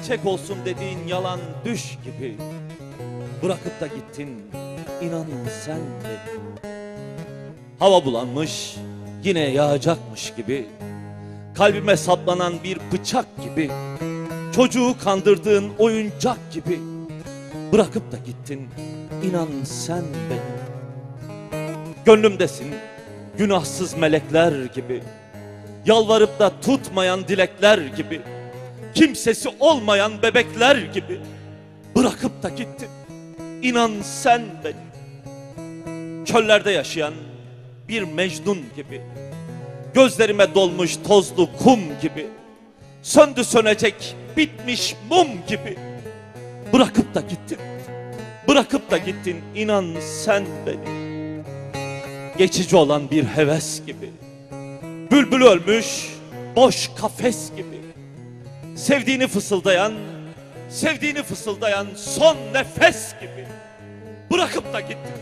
Gerçek olsun dediğin yalan düş gibi. Bırakıp da gittin inanın sen beni. Hava bulanmış yine yağacakmış gibi. Kalbime saplanan bir bıçak gibi. Çocuğu kandırdığın oyuncak gibi. Bırakıp da gittin inan sen beni. Gönlümdesin günahsız melekler gibi. Yalvarıp da tutmayan dilekler gibi. Kimsesi olmayan bebekler gibi. Bırakıp da gittin. İnan sen beni. Çöllerde yaşayan bir mecnun gibi. Gözlerime dolmuş tozlu kum gibi. Söndü sönecek bitmiş mum gibi. Bırakıp da gittin. Bırakıp da gittin inan sen beni. geçici olan bir heves gibi. Bülbül ölmüş, boş kafes gibi. Sevdiğini fısıldayan, sevdiğini fısıldayan son nefes gibi. Bırakıp da gittin,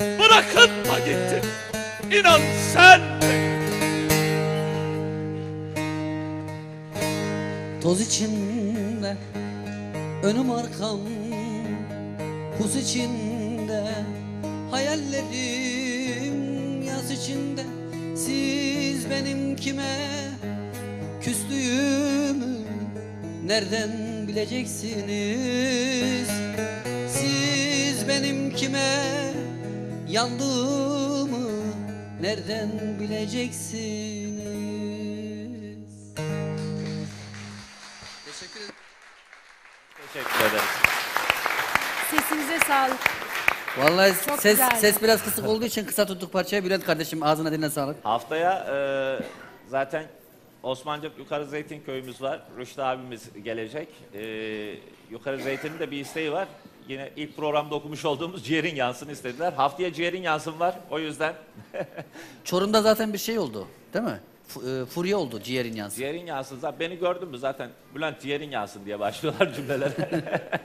bırakıp da gittin. İnan sen de Toz içinde önüm arkam Pus içinde hayallerim Yaz içinde siz benim kime Küstüğümü nereden bileceksiniz Siz benim kime yandığımı nereden bileceksiniz Teşekkür ederim. Teşekkür ederiz. Sesinize sağlık. Vallahi Çok ses güzeldi. ses biraz kısık olduğu için kısa tuttuk parçayı. Bülent kardeşim ağzına diline sağlık. Haftaya e, zaten Osmancık Yukarı Zeytin köyümüz var. Rüştü abimiz gelecek. E, Yukarı Zeytin'in de bir isteği var. Yine ilk programda okumuş olduğumuz ciğerin yansın istediler. Haftaya ciğerin yansın var. O yüzden Çorum'da zaten bir şey oldu değil mi? Fu- e, furya oldu ciğerin yansın. ciğerin yansın. Zaten beni gördün mü zaten Bülent ciğerin yansın diye başlıyorlar cümlelere.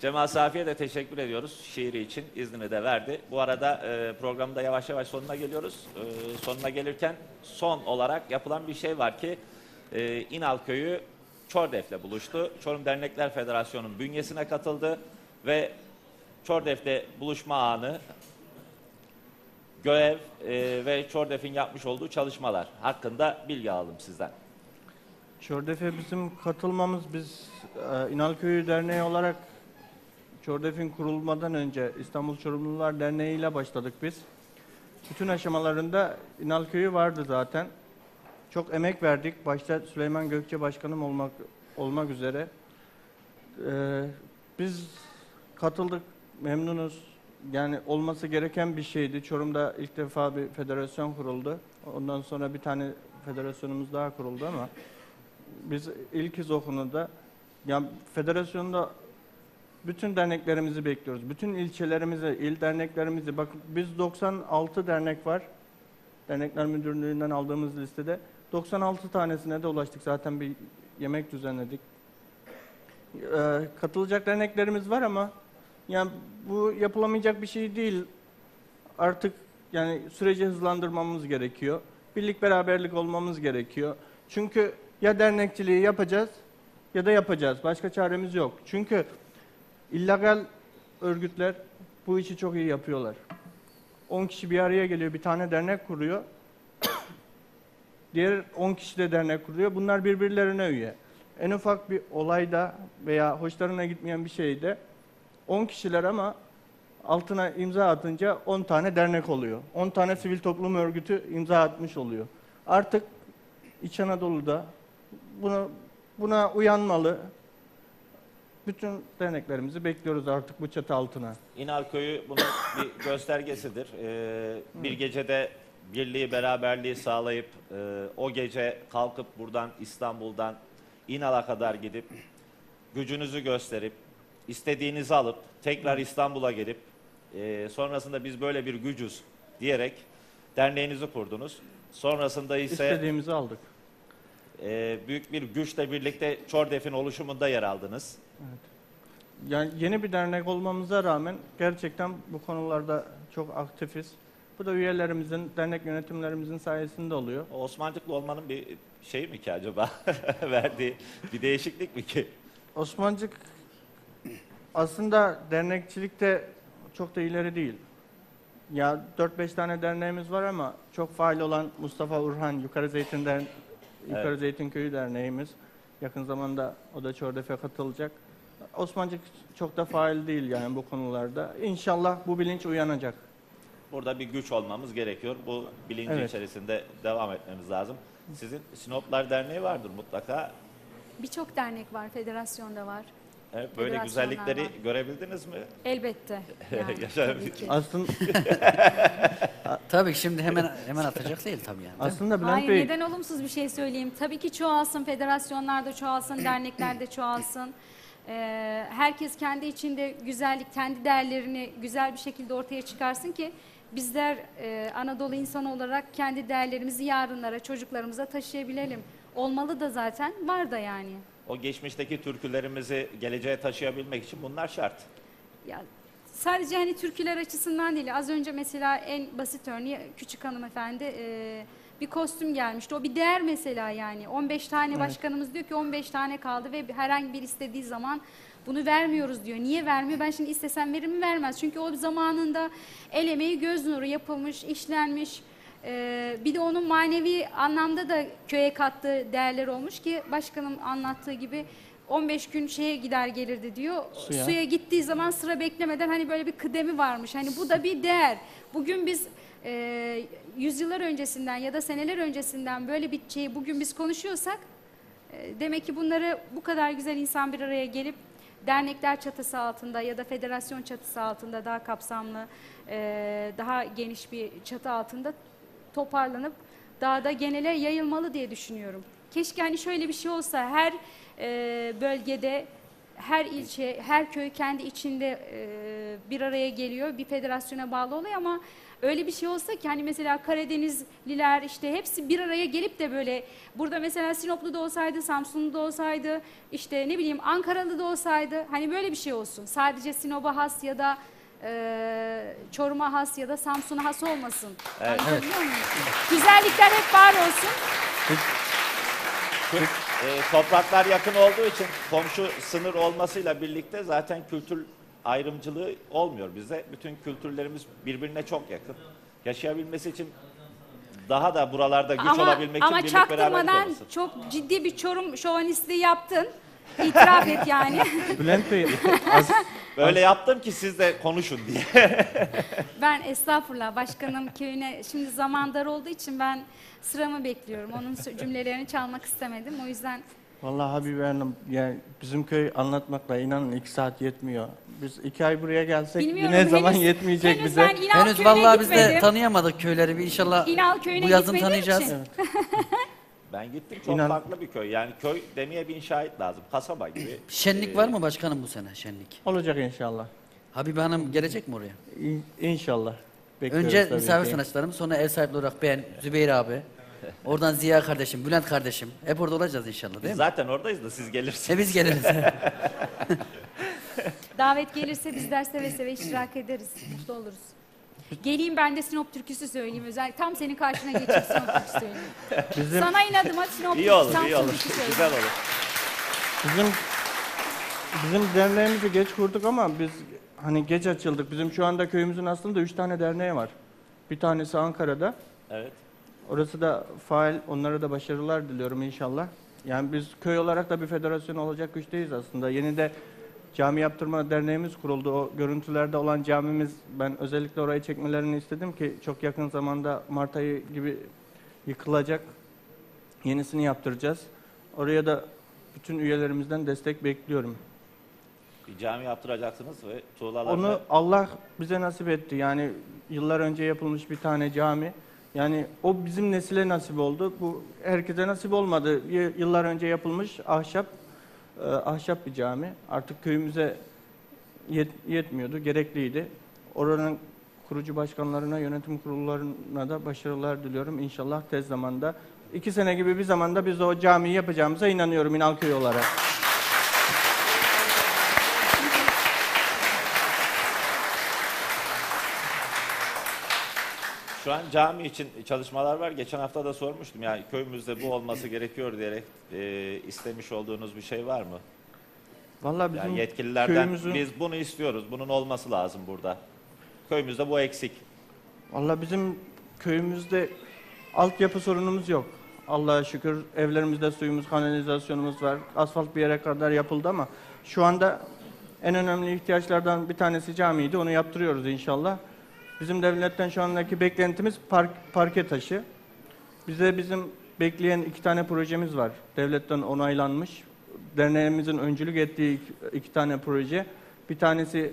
Cemal Safi'ye de teşekkür ediyoruz şiiri için. iznini de verdi. Bu arada e, programda yavaş yavaş sonuna geliyoruz. E, sonuna gelirken son olarak yapılan bir şey var ki e, İnal Köyü Çordef'le buluştu. Çorum Dernekler Federasyonu'nun bünyesine katıldı ve Çordef'te buluşma anı GÖEV e, ve Çordef'in yapmış olduğu çalışmalar hakkında bilgi alalım sizden. Çordef'e bizim katılmamız biz e, İnal Köyü Derneği olarak Çordef'in kurulmadan önce İstanbul Çorumlular Derneği ile başladık biz. Bütün aşamalarında İnal Köyü vardı zaten. Çok emek verdik. Başta Süleyman Gökçe Başkanım olmak olmak üzere. Ee, biz katıldık, memnunuz. Yani olması gereken bir şeydi. Çorum'da ilk defa bir federasyon kuruldu. Ondan sonra bir tane federasyonumuz daha kuruldu ama biz ilkiz o konuda. Yani federasyonda bütün derneklerimizi bekliyoruz. Bütün ilçelerimizi, il derneklerimizi. Bakın biz 96 dernek var. Dernekler Müdürlüğü'nden aldığımız listede. 96 tanesine de ulaştık. Zaten bir yemek düzenledik. Ee, katılacak derneklerimiz var ama yani bu yapılamayacak bir şey değil. Artık yani süreci hızlandırmamız gerekiyor. Birlik beraberlik olmamız gerekiyor. Çünkü ya dernekçiliği yapacağız ya da yapacağız. Başka çaremiz yok. Çünkü illegal örgütler bu işi çok iyi yapıyorlar. 10 kişi bir araya geliyor, bir tane dernek kuruyor. Diğer 10 kişi de dernek kuruyor. Bunlar birbirlerine üye. En ufak bir olayda veya hoşlarına gitmeyen bir şeyde 10 kişiler ama altına imza atınca 10 tane dernek oluyor. 10 tane sivil toplum örgütü imza atmış oluyor. Artık İç Anadolu'da buna, buna uyanmalı. Bütün derneklerimizi bekliyoruz artık bu çatı altına. İnal Köyü bunun bir göstergesidir. Ee, bir gecede birliği, beraberliği sağlayıp e, o gece kalkıp buradan İstanbul'dan İnal'a kadar gidip gücünüzü gösterip istediğinizi alıp tekrar İstanbul'a gelip e, sonrasında biz böyle bir gücüz diyerek derneğinizi kurdunuz. Sonrasında ise İstediğimizi aldık. E, büyük bir güçle birlikte Çordef'in oluşumunda yer aldınız. Yani yeni bir dernek olmamıza rağmen gerçekten bu konularda çok aktifiz. Bu da üyelerimizin, dernek yönetimlerimizin sayesinde oluyor. Osmancıklı olmanın bir şey mi ki acaba? Verdiği bir değişiklik mi ki? Osmancık aslında dernekçilikte çok da ileri değil. Ya 4-5 tane derneğimiz var ama çok faal olan Mustafa Urhan Yukarı Zeytin Dern Yukarı Evet. Zeytin Köyü Derneğimiz. Yakın zamanda o da Çordef'e katılacak. Osmancık çok da faal değil yani bu konularda. İnşallah bu bilinç uyanacak. Burada bir güç olmamız gerekiyor. Bu bilinci Evet. içerisinde devam etmemiz lazım. Sizin Sinoplar Derneği vardır mutlaka. Birçok dernek var, federasyonda var. Evet, böyle güzellikleri görebildiniz mi? Elbette. Yani, Yaşar tabii ki. Aslında Tabii ki şimdi hemen hemen atacak değil tabii yani. Aslında Bülent Hayır Bey neden olumsuz bir şey söyleyeyim. Tabii ki çoğalsın, federasyonlarda çoğalsın, derneklerde çoğalsın. Ee, herkes kendi içinde güzellik, kendi değerlerini güzel bir şekilde ortaya çıkarsın ki bizler e, Anadolu insanı olarak kendi değerlerimizi yarınlara, çocuklarımıza taşıyabilelim. Olmalı da zaten, var da yani. O geçmişteki türkülerimizi geleceğe taşıyabilmek için bunlar şart. Ya sadece hani türküler açısından değil. Az önce mesela en basit örneği küçük hanımefendi e, bir kostüm gelmişti. O bir değer mesela yani. 15 tane Evet. başkanımız diyor ki 15 tane kaldı ve herhangi bir istediği zaman bunu vermiyoruz diyor. Niye vermiyor? Ben şimdi istesem verir mi vermez. Çünkü o zamanında el emeği göz nuru yapılmış, işlenmiş. Ee, bir de onun manevi anlamda da köye kattığı değerler olmuş ki başkanım anlattığı gibi 15 gün şeye gider gelirdi diyor. Suya. Suya gittiği zaman sıra beklemeden hani böyle bir kıdemi varmış. Hani bu da bir değer. Bugün biz e, yüzyıllar öncesinden ya da seneler öncesinden böyle bir şeyi bugün biz konuşuyorsak e, demek ki bunları bu kadar güzel insan bir araya gelip dernekler çatısı altında ya da federasyon çatısı altında daha kapsamlı, e, daha geniş bir çatı altında toparlanıp daha da genele yayılmalı diye düşünüyorum. Keşke hani şöyle bir şey olsa her e, bölgede, her ilçe, her köy kendi içinde e, bir araya geliyor, bir federasyona bağlı oluyor ama öyle bir şey olsa ki hani mesela Karadenizliler işte hepsi bir araya gelip de böyle burada mesela Sinoplu da olsaydı, Samsunlu da olsaydı, işte ne bileyim Ankaralı da olsaydı hani böyle bir şey olsun. Sadece Sinop'a has ya da e, Çorum'a has ya da Samsun'a has olmasın. Evet. Muyum? Güzellikler hep var olsun. Türk e, topraklar yakın olduğu için komşu sınır olmasıyla birlikte zaten kültür ayrımcılığı olmuyor bize. Bütün kültürlerimiz birbirine çok yakın. Yaşayabilmesi için daha da buralarda güç ama, olabilmek için ama birlik beraberlik çaktırmadan olması. çok ciddi bir çorum şovanistliği yaptın. İtiraf et yani. Bülent Bey, Böyle yaptım ki siz de konuşun diye. ben estağfurullah başkanım köyüne şimdi zaman dar olduğu için ben sıramı bekliyorum. Onun cümlelerini çalmak istemedim. O yüzden Vallahi Habibe Hanım, yani bizim köy anlatmakla inanın iki saat yetmiyor. Biz iki ay buraya gelsek Bilmiyorum, ne zaman henüz- yetmeyecek henüz bize. ben İnal Henüz köyüne vallahi biz de gitmedim. tanıyamadık köyleri. Bir inşallah İnal köyüne bu yazın gitmediğim tanıyacağız. için. Ben gittim çok İnan- farklı bir köy. Yani köy demeye bin şahit lazım. Kasaba gibi. Şenlik var mı başkanım bu sene şenlik? Olacak inşallah. Habibe Hanım gelecek mi oraya? İ- İnşallah. Bekliyoruz Önce tabii misafir ki. sanatçılarımız sonra ev sahibi olarak ben, Zübeyir abi. Oradan Ziya kardeşim, Bülent kardeşim. Hep orada olacağız inşallah değil mi? Zaten oradayız da siz gelirsiniz. E biz geliriz. Davet gelirse bizler seve seve iştirak ederiz. Mutlu oluruz. Geleyim ben de Sinop türküsü söyleyeyim özel. Tam senin karşına geçeyim Sinop türküsü söyleyeyim. Bizim- Sana inadıma Sinop iyi olur, Samsun iyi olur. türküsü söyleyeyim. Güzel olur. Bizim bizim derneğimizi geç kurduk ama biz hani geç açıldık. Bizim şu anda köyümüzün aslında üç tane derneği var. Bir tanesi Ankara'da. Evet. Orası da faal. Onlara da başarılar diliyorum inşallah. Yani biz köy olarak da bir federasyon olacak güçteyiz aslında. Yeni de cami yaptırma derneğimiz kuruldu. O görüntülerde olan camimiz ben özellikle orayı çekmelerini istedim ki çok yakın zamanda Mart ayı gibi yıkılacak. Yenisini yaptıracağız. Oraya da bütün üyelerimizden destek bekliyorum. Bir cami yaptıracaksınız ve tuğlalarla... Onu Allah bize nasip etti. Yani yıllar önce yapılmış bir tane cami. Yani o bizim nesile nasip oldu. Bu herkese nasip olmadı. Y- Yıllar önce yapılmış ahşap e, ahşap bir cami. Artık köyümüze yet- yetmiyordu, gerekliydi. Oranın kurucu başkanlarına, yönetim kurullarına da başarılar diliyorum. İnşallah tez zamanda. iki sene gibi bir zamanda biz o camiyi yapacağımıza inanıyorum İnalköy olarak. Şu an cami için çalışmalar var. Geçen hafta da sormuştum. Yani köyümüzde bu olması gerekiyor diyerek e, istemiş olduğunuz bir şey var mı? Vallahi bizim Yani yetkililerden köyümüzün- biz bunu istiyoruz. Bunun olması lazım burada. Köyümüzde bu eksik. Valla bizim köyümüzde altyapı sorunumuz yok. Allah'a şükür evlerimizde suyumuz, kanalizasyonumuz var. Asfalt bir yere kadar yapıldı ama şu anda en önemli ihtiyaçlardan bir tanesi camiydi. Onu yaptırıyoruz inşallah. Bizim devletten şu andaki beklentimiz park, parke taşı. Bize bizim bekleyen iki tane projemiz var. Devletten onaylanmış. Derneğimizin öncülük ettiği iki, tane proje. Bir tanesi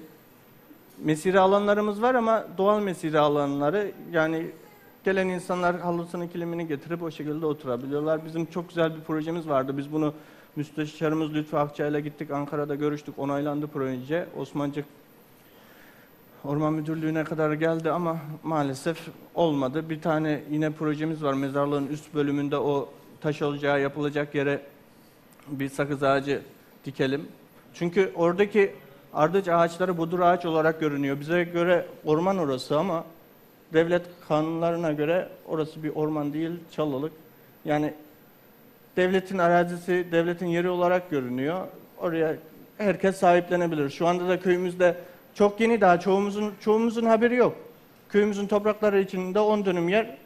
mesire alanlarımız var ama doğal mesire alanları yani gelen insanlar halısını kilimini getirip o şekilde oturabiliyorlar. Bizim çok güzel bir projemiz vardı. Biz bunu müsteşarımız Lütfü Akçay'la gittik Ankara'da görüştük. Onaylandı proje. Osmancık Orman Müdürlüğü'ne kadar geldi ama maalesef olmadı. Bir tane yine projemiz var. Mezarlığın üst bölümünde o taş olacağı yapılacak yere bir sakız ağacı dikelim. Çünkü oradaki ardıç ağaçları budur ağaç olarak görünüyor. Bize göre orman orası ama devlet kanunlarına göre orası bir orman değil, çalılık. Yani devletin arazisi, devletin yeri olarak görünüyor. Oraya herkes sahiplenebilir. Şu anda da köyümüzde çok yeni daha çoğumuzun çoğumuzun haberi yok. Köyümüzün toprakları içinde 10 dönüm yer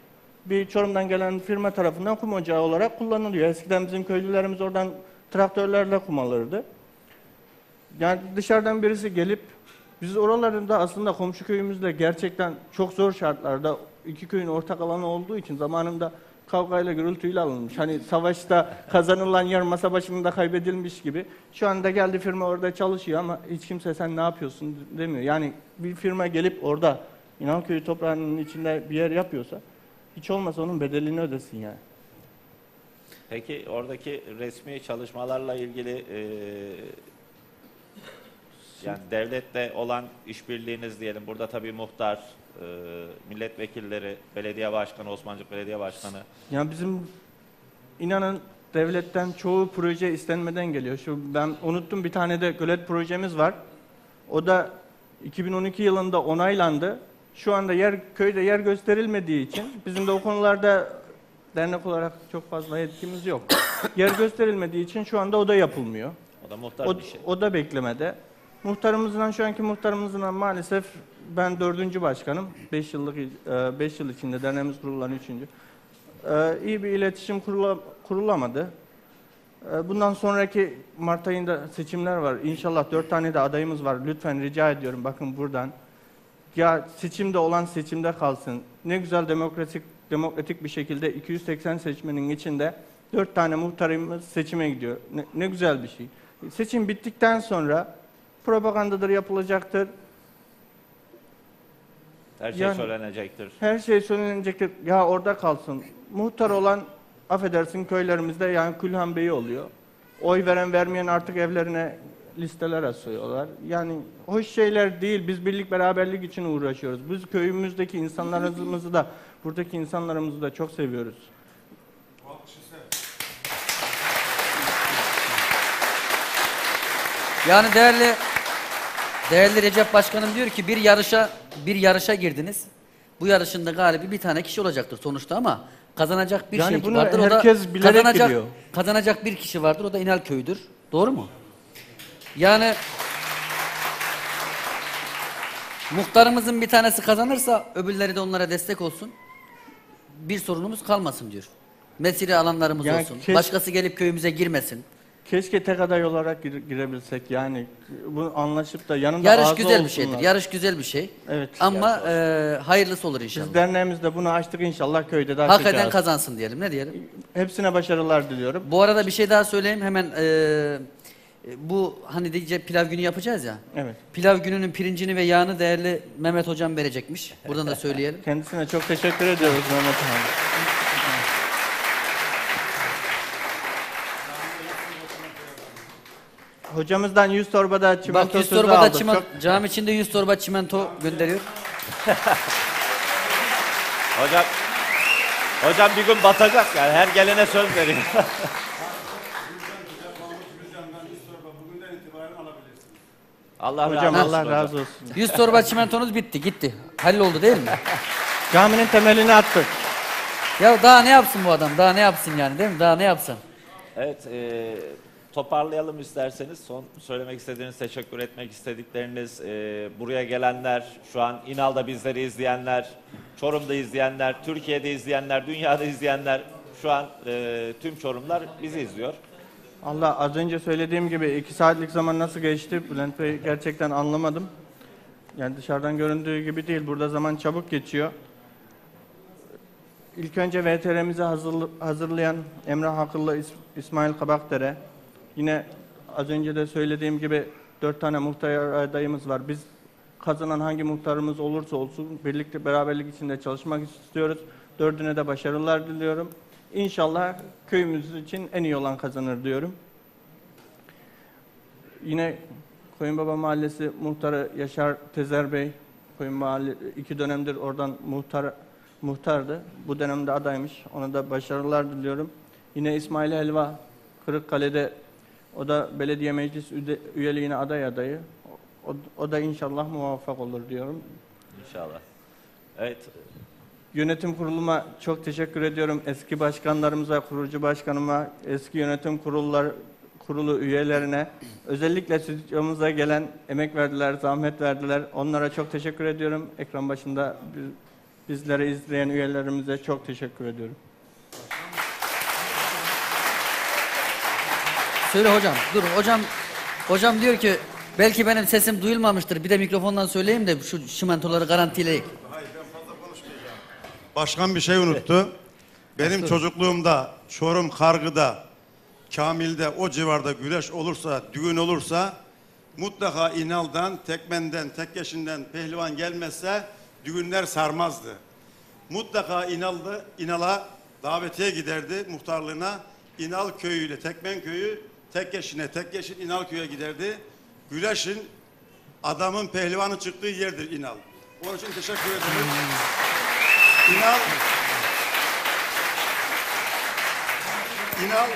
bir Çorum'dan gelen firma tarafından kum ocağı olarak kullanılıyor. Eskiden bizim köylülerimiz oradan traktörlerle kum alırdı. Yani dışarıdan birisi gelip biz oralarında aslında komşu köyümüzle gerçekten çok zor şartlarda iki köyün ortak alanı olduğu için zamanında kavgayla gürültüyle alınmış. Hani savaşta kazanılan yer masa başında kaybedilmiş gibi. Şu anda geldi firma orada çalışıyor ama hiç kimse sen ne yapıyorsun demiyor. Yani bir firma gelip orada İnanköy toprağının içinde bir yer yapıyorsa hiç olmazsa onun bedelini ödesin yani. Peki oradaki resmi çalışmalarla ilgili e, yani devletle olan işbirliğiniz diyelim. Burada tabii muhtar, e, milletvekilleri, belediye başkanı, Osmancık Belediye Başkanı. Ya bizim inanın devletten çoğu proje istenmeden geliyor. Şu ben unuttum bir tane de gölet projemiz var. O da 2012 yılında onaylandı. Şu anda yer köyde yer gösterilmediği için bizim de o konularda dernek olarak çok fazla yetkimiz yok. yer gösterilmediği için şu anda o da yapılmıyor. O da muhtar O, bir şey. o da beklemede. Muhtarımızdan şu anki muhtarımızdan maalesef ben dördüncü başkanım. Beş yıllık e, beş yıl içinde derneğimiz kurulan üçüncü. E, iyi bir iletişim kurula, kurulamadı. E, bundan sonraki Mart ayında seçimler var. İnşallah dört tane de adayımız var. Lütfen rica ediyorum bakın buradan. Ya seçimde olan seçimde kalsın. Ne güzel demokratik demokratik bir şekilde 280 seçmenin içinde dört tane muhtarımız seçime gidiyor. Ne, ne güzel bir şey. Seçim bittikten sonra propagandadır yapılacaktır. Her şey Yani- söylenecektir. Her şey söylenecektir. Ya orada kalsın. Muhtar olan affedersin köylerimizde yani Külhan Bey oluyor. Oy veren vermeyen artık evlerine listeler asıyorlar. Yani hoş şeyler değil. Biz birlik beraberlik için uğraşıyoruz. Biz köyümüzdeki insanlarımızı da buradaki insanlarımızı da çok seviyoruz. Yani değerli değerli Recep Başkanım diyor ki bir yarışa bir yarışa girdiniz. Bu yarışın da galibi bir tane kişi olacaktır sonuçta ama kazanacak bir Yani şey bunu vardır. O da herkes bilerek kazanacak, biliyor. kazanacak bir kişi vardır. O da İnal Köyü'dür. Doğru mu? Yani muhtarımızın bir tanesi kazanırsa öbürleri de onlara destek olsun. Bir sorunumuz kalmasın diyor. Mesire alanlarımız Yani olsun. keş- Başkası gelip köyümüze girmesin. Keşke tek aday olarak gir- girebilsek yani bunu anlaşıp da yanında Yarış ağzı güzel bir olsunlar. şeydir. Yarış güzel bir şey. Evet. Ama e, hayırlısı olur inşallah. Biz derneğimizde bunu açtık inşallah köyde de Hak açacağız. eden kazansın diyelim. Ne diyelim? Hepsine başarılar diliyorum. Bu arada bir şey daha söyleyeyim hemen. e, e, bu hani diyece pilav günü yapacağız ya. Evet. Pilav gününün pirincini ve yağını değerli Mehmet hocam verecekmiş. Buradan da söyleyelim. Kendisine çok teşekkür ediyoruz Mehmet abi. Hocamızdan 100 torbada çimento Bak 100 sözü torbada aldık. çimento, Çok- cami içinde 100 torba çimento gönderiyor. Hocam Hocam bir gün batacak yani her gelene söz veriyor. Allah Hocam razı olsun Allah razı olsun. 100 torba çimentonuz bitti gitti. Halloldu değil mi? Caminin temelini attık. Ya daha ne yapsın bu adam? Daha ne yapsın yani değil mi? Daha ne yapsın? Evet, e, toparlayalım isterseniz. Son söylemek istediğiniz, teşekkür etmek istedikleriniz, e, buraya gelenler, şu an İnal'da bizleri izleyenler, Çorum'da izleyenler, Türkiye'de izleyenler, dünyada izleyenler, şu an e, tüm Çorumlar bizi izliyor. Allah az önce söylediğim gibi iki saatlik zaman nasıl geçti Bülent Bey gerçekten anlamadım. Yani dışarıdan göründüğü gibi değil. Burada zaman çabuk geçiyor. İlk önce VTR'mizi hazırl- hazırlayan Emrah Akıllı İs- İsmail Kabakdere. Yine az önce de söylediğim gibi dört tane muhtar adayımız var. Biz kazanan hangi muhtarımız olursa olsun birlikte beraberlik içinde çalışmak istiyoruz. Dördüne de başarılar diliyorum. İnşallah köyümüz için en iyi olan kazanır diyorum. Yine Koyunbaba Mahallesi muhtarı Yaşar Tezer Bey Koyun Mahalle iki dönemdir oradan muhtar muhtardı. Bu dönemde adaymış. Ona da başarılar diliyorum. Yine İsmail Helva Kırıkkale'de o da belediye meclis üyeliğine aday adayı. O, o da inşallah muvaffak olur diyorum. İnşallah. Evet. Yönetim kuruluma çok teşekkür ediyorum. Eski başkanlarımıza, kurucu başkanıma, eski yönetim kurullar kurulu üyelerine, özellikle stüdyomuza gelen emek verdiler, zahmet verdiler. Onlara çok teşekkür ediyorum. Ekran başında bi- bizleri izleyen üyelerimize çok teşekkür ediyorum. Söyle hocam. Dur hocam. Hocam diyor ki belki benim sesim duyulmamıştır. Bir de mikrofondan söyleyeyim de şu şimentoları garantileyik. Başkan bir şey unuttu. Benim çocukluğumda Çorum Kargı'da, Kamil'de o civarda güreş olursa, düğün olursa mutlaka İnal'dan, Tekmen'den, Tekkeşinden pehlivan gelmezse düğünler sarmazdı. Mutlaka İnal'da, İnal'a davetiye giderdi muhtarlığına. İnal köyüyle Tekmen köyü Tekkeşin'e, Tekkeşin İnal köyüne giderdi. Güreşin adamın pehlivanı çıktığı yerdir İnal. Onun için teşekkür ederim. İnal İnal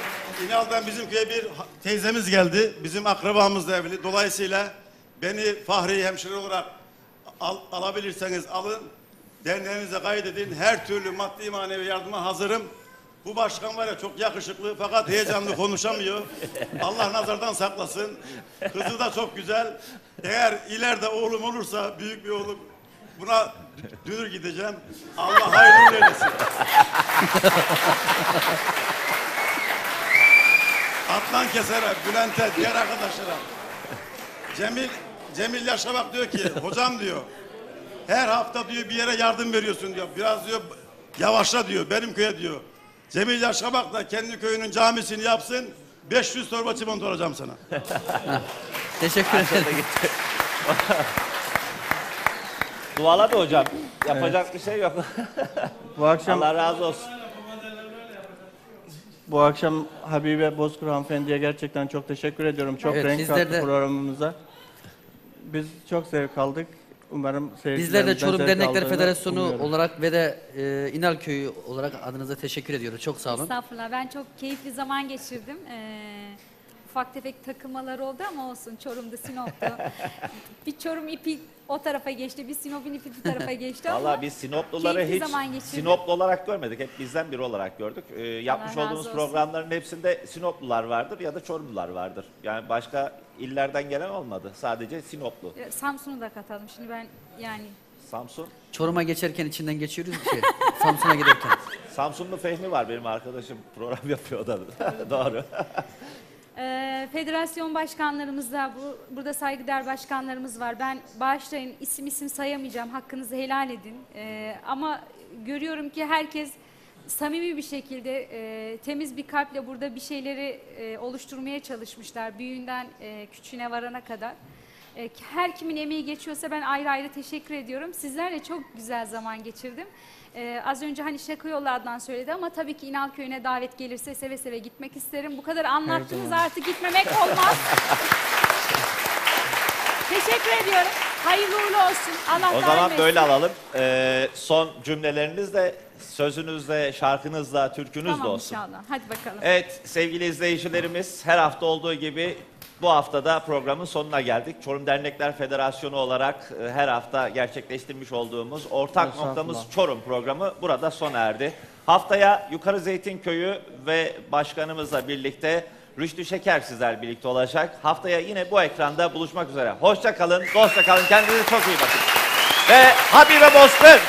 İnal'dan bizim köye bir teyzemiz geldi. Bizim akrabamızla evli. Dolayısıyla beni Fahri hemşire olarak al- alabilirseniz alın. Derneğinize kaydedin. Her türlü maddi manevi yardıma hazırım. Bu başkan var ya çok yakışıklı fakat heyecanlı konuşamıyor. Allah nazardan saklasın. Kızı da çok güzel. Eğer ileride oğlum olursa büyük bir oğlum buna dünür gideceğim. Allah hayırlı eylesin. Atlan Keser'e, Bülent'e, diğer arkadaşlara. Cemil, Cemil Yaşamak diyor ki, hocam diyor, her hafta diyor bir yere yardım veriyorsun diyor. Biraz diyor yavaşla diyor, benim köye diyor. Cemil Yaşamak da kendi köyünün camisini yapsın, 500 torba çimento alacağım sana. Teşekkür ederim. Dualadı hocam. Yapacak bir şey yok. Bu akşam Allah razı olsun. Bu akşam Habibe Bozkır hanımefendiye gerçekten çok teşekkür ediyorum. Çok Evet, renk bizler kattı de- programımıza. Biz çok zevk aldık. Umarım Bizler de Çorum Dernekler Federasyonu umuyorum. olarak ve de e, İnal Köyü olarak adınıza teşekkür ediyoruz. Çok sağ olun. Estağfurullah. Ben çok keyifli zaman geçirdim. Ee, ufak tefek takılmalar oldu ama olsun. Çorum'da Sinop'tu. bir Çorum ipi o tarafa geçti. Bir Sinop'un ipi bu tarafa geçti ama Valla biz Sinopluları keyifli hiç zaman geçirdim. Sinoplu olarak görmedik. Hep bizden biri olarak gördük. Ee, yapmış Allah razı olduğumuz olsun. programların hepsinde Sinoplular vardır ya da Çorumlular vardır. Yani başka illerden gelen olmadı. Sadece Sinoplu. Samsun'u da katalım. Şimdi ben yani Samsun. Çorum'a geçerken içinden geçiyoruz bir şey. Samsun'a giderken. Samsunlu Fehmi var benim arkadaşım. Program yapıyor o da. Doğru. Ee, federasyon başkanlarımızda, bu, burada saygıdeğer başkanlarımız var. Ben bağışlayın isim isim sayamayacağım, hakkınızı helal edin. Ee, ama görüyorum ki herkes samimi bir şekilde, e, temiz bir kalple burada bir şeyleri e, oluşturmaya çalışmışlar. Büyüğünden e, küçüğüne varana kadar. E, her kimin emeği geçiyorsa ben ayrı ayrı teşekkür ediyorum. Sizlerle çok güzel zaman geçirdim. E, az önce hani şaka yolu Adnan söyledi ama tabii ki İnal Köyü'ne davet gelirse seve seve gitmek isterim. Bu kadar anlattınız artık gitmemek olmaz. teşekkür ediyorum. Hayırlı uğurlu olsun. Allah O daim zaman etsin. böyle alalım. Ee, son cümleleriniz de sözünüzle, şarkınızla, türkünüz Tamam olsun. inşallah. Hadi bakalım. Evet sevgili izleyicilerimiz her hafta olduğu gibi bu haftada programın sonuna geldik. Çorum Dernekler Federasyonu olarak e, her hafta gerçekleştirmiş olduğumuz ortak Estağfurullah. noktamız Çorum programı burada sona erdi. Haftaya Yukarı Zeytinköy'ü ve başkanımızla birlikte Rüştü Şeker sizler birlikte olacak. Haftaya yine bu ekranda buluşmak üzere. Hoşça kalın, dostça kalın. Kendinize çok iyi bakın. Ve Habibe Bozkır.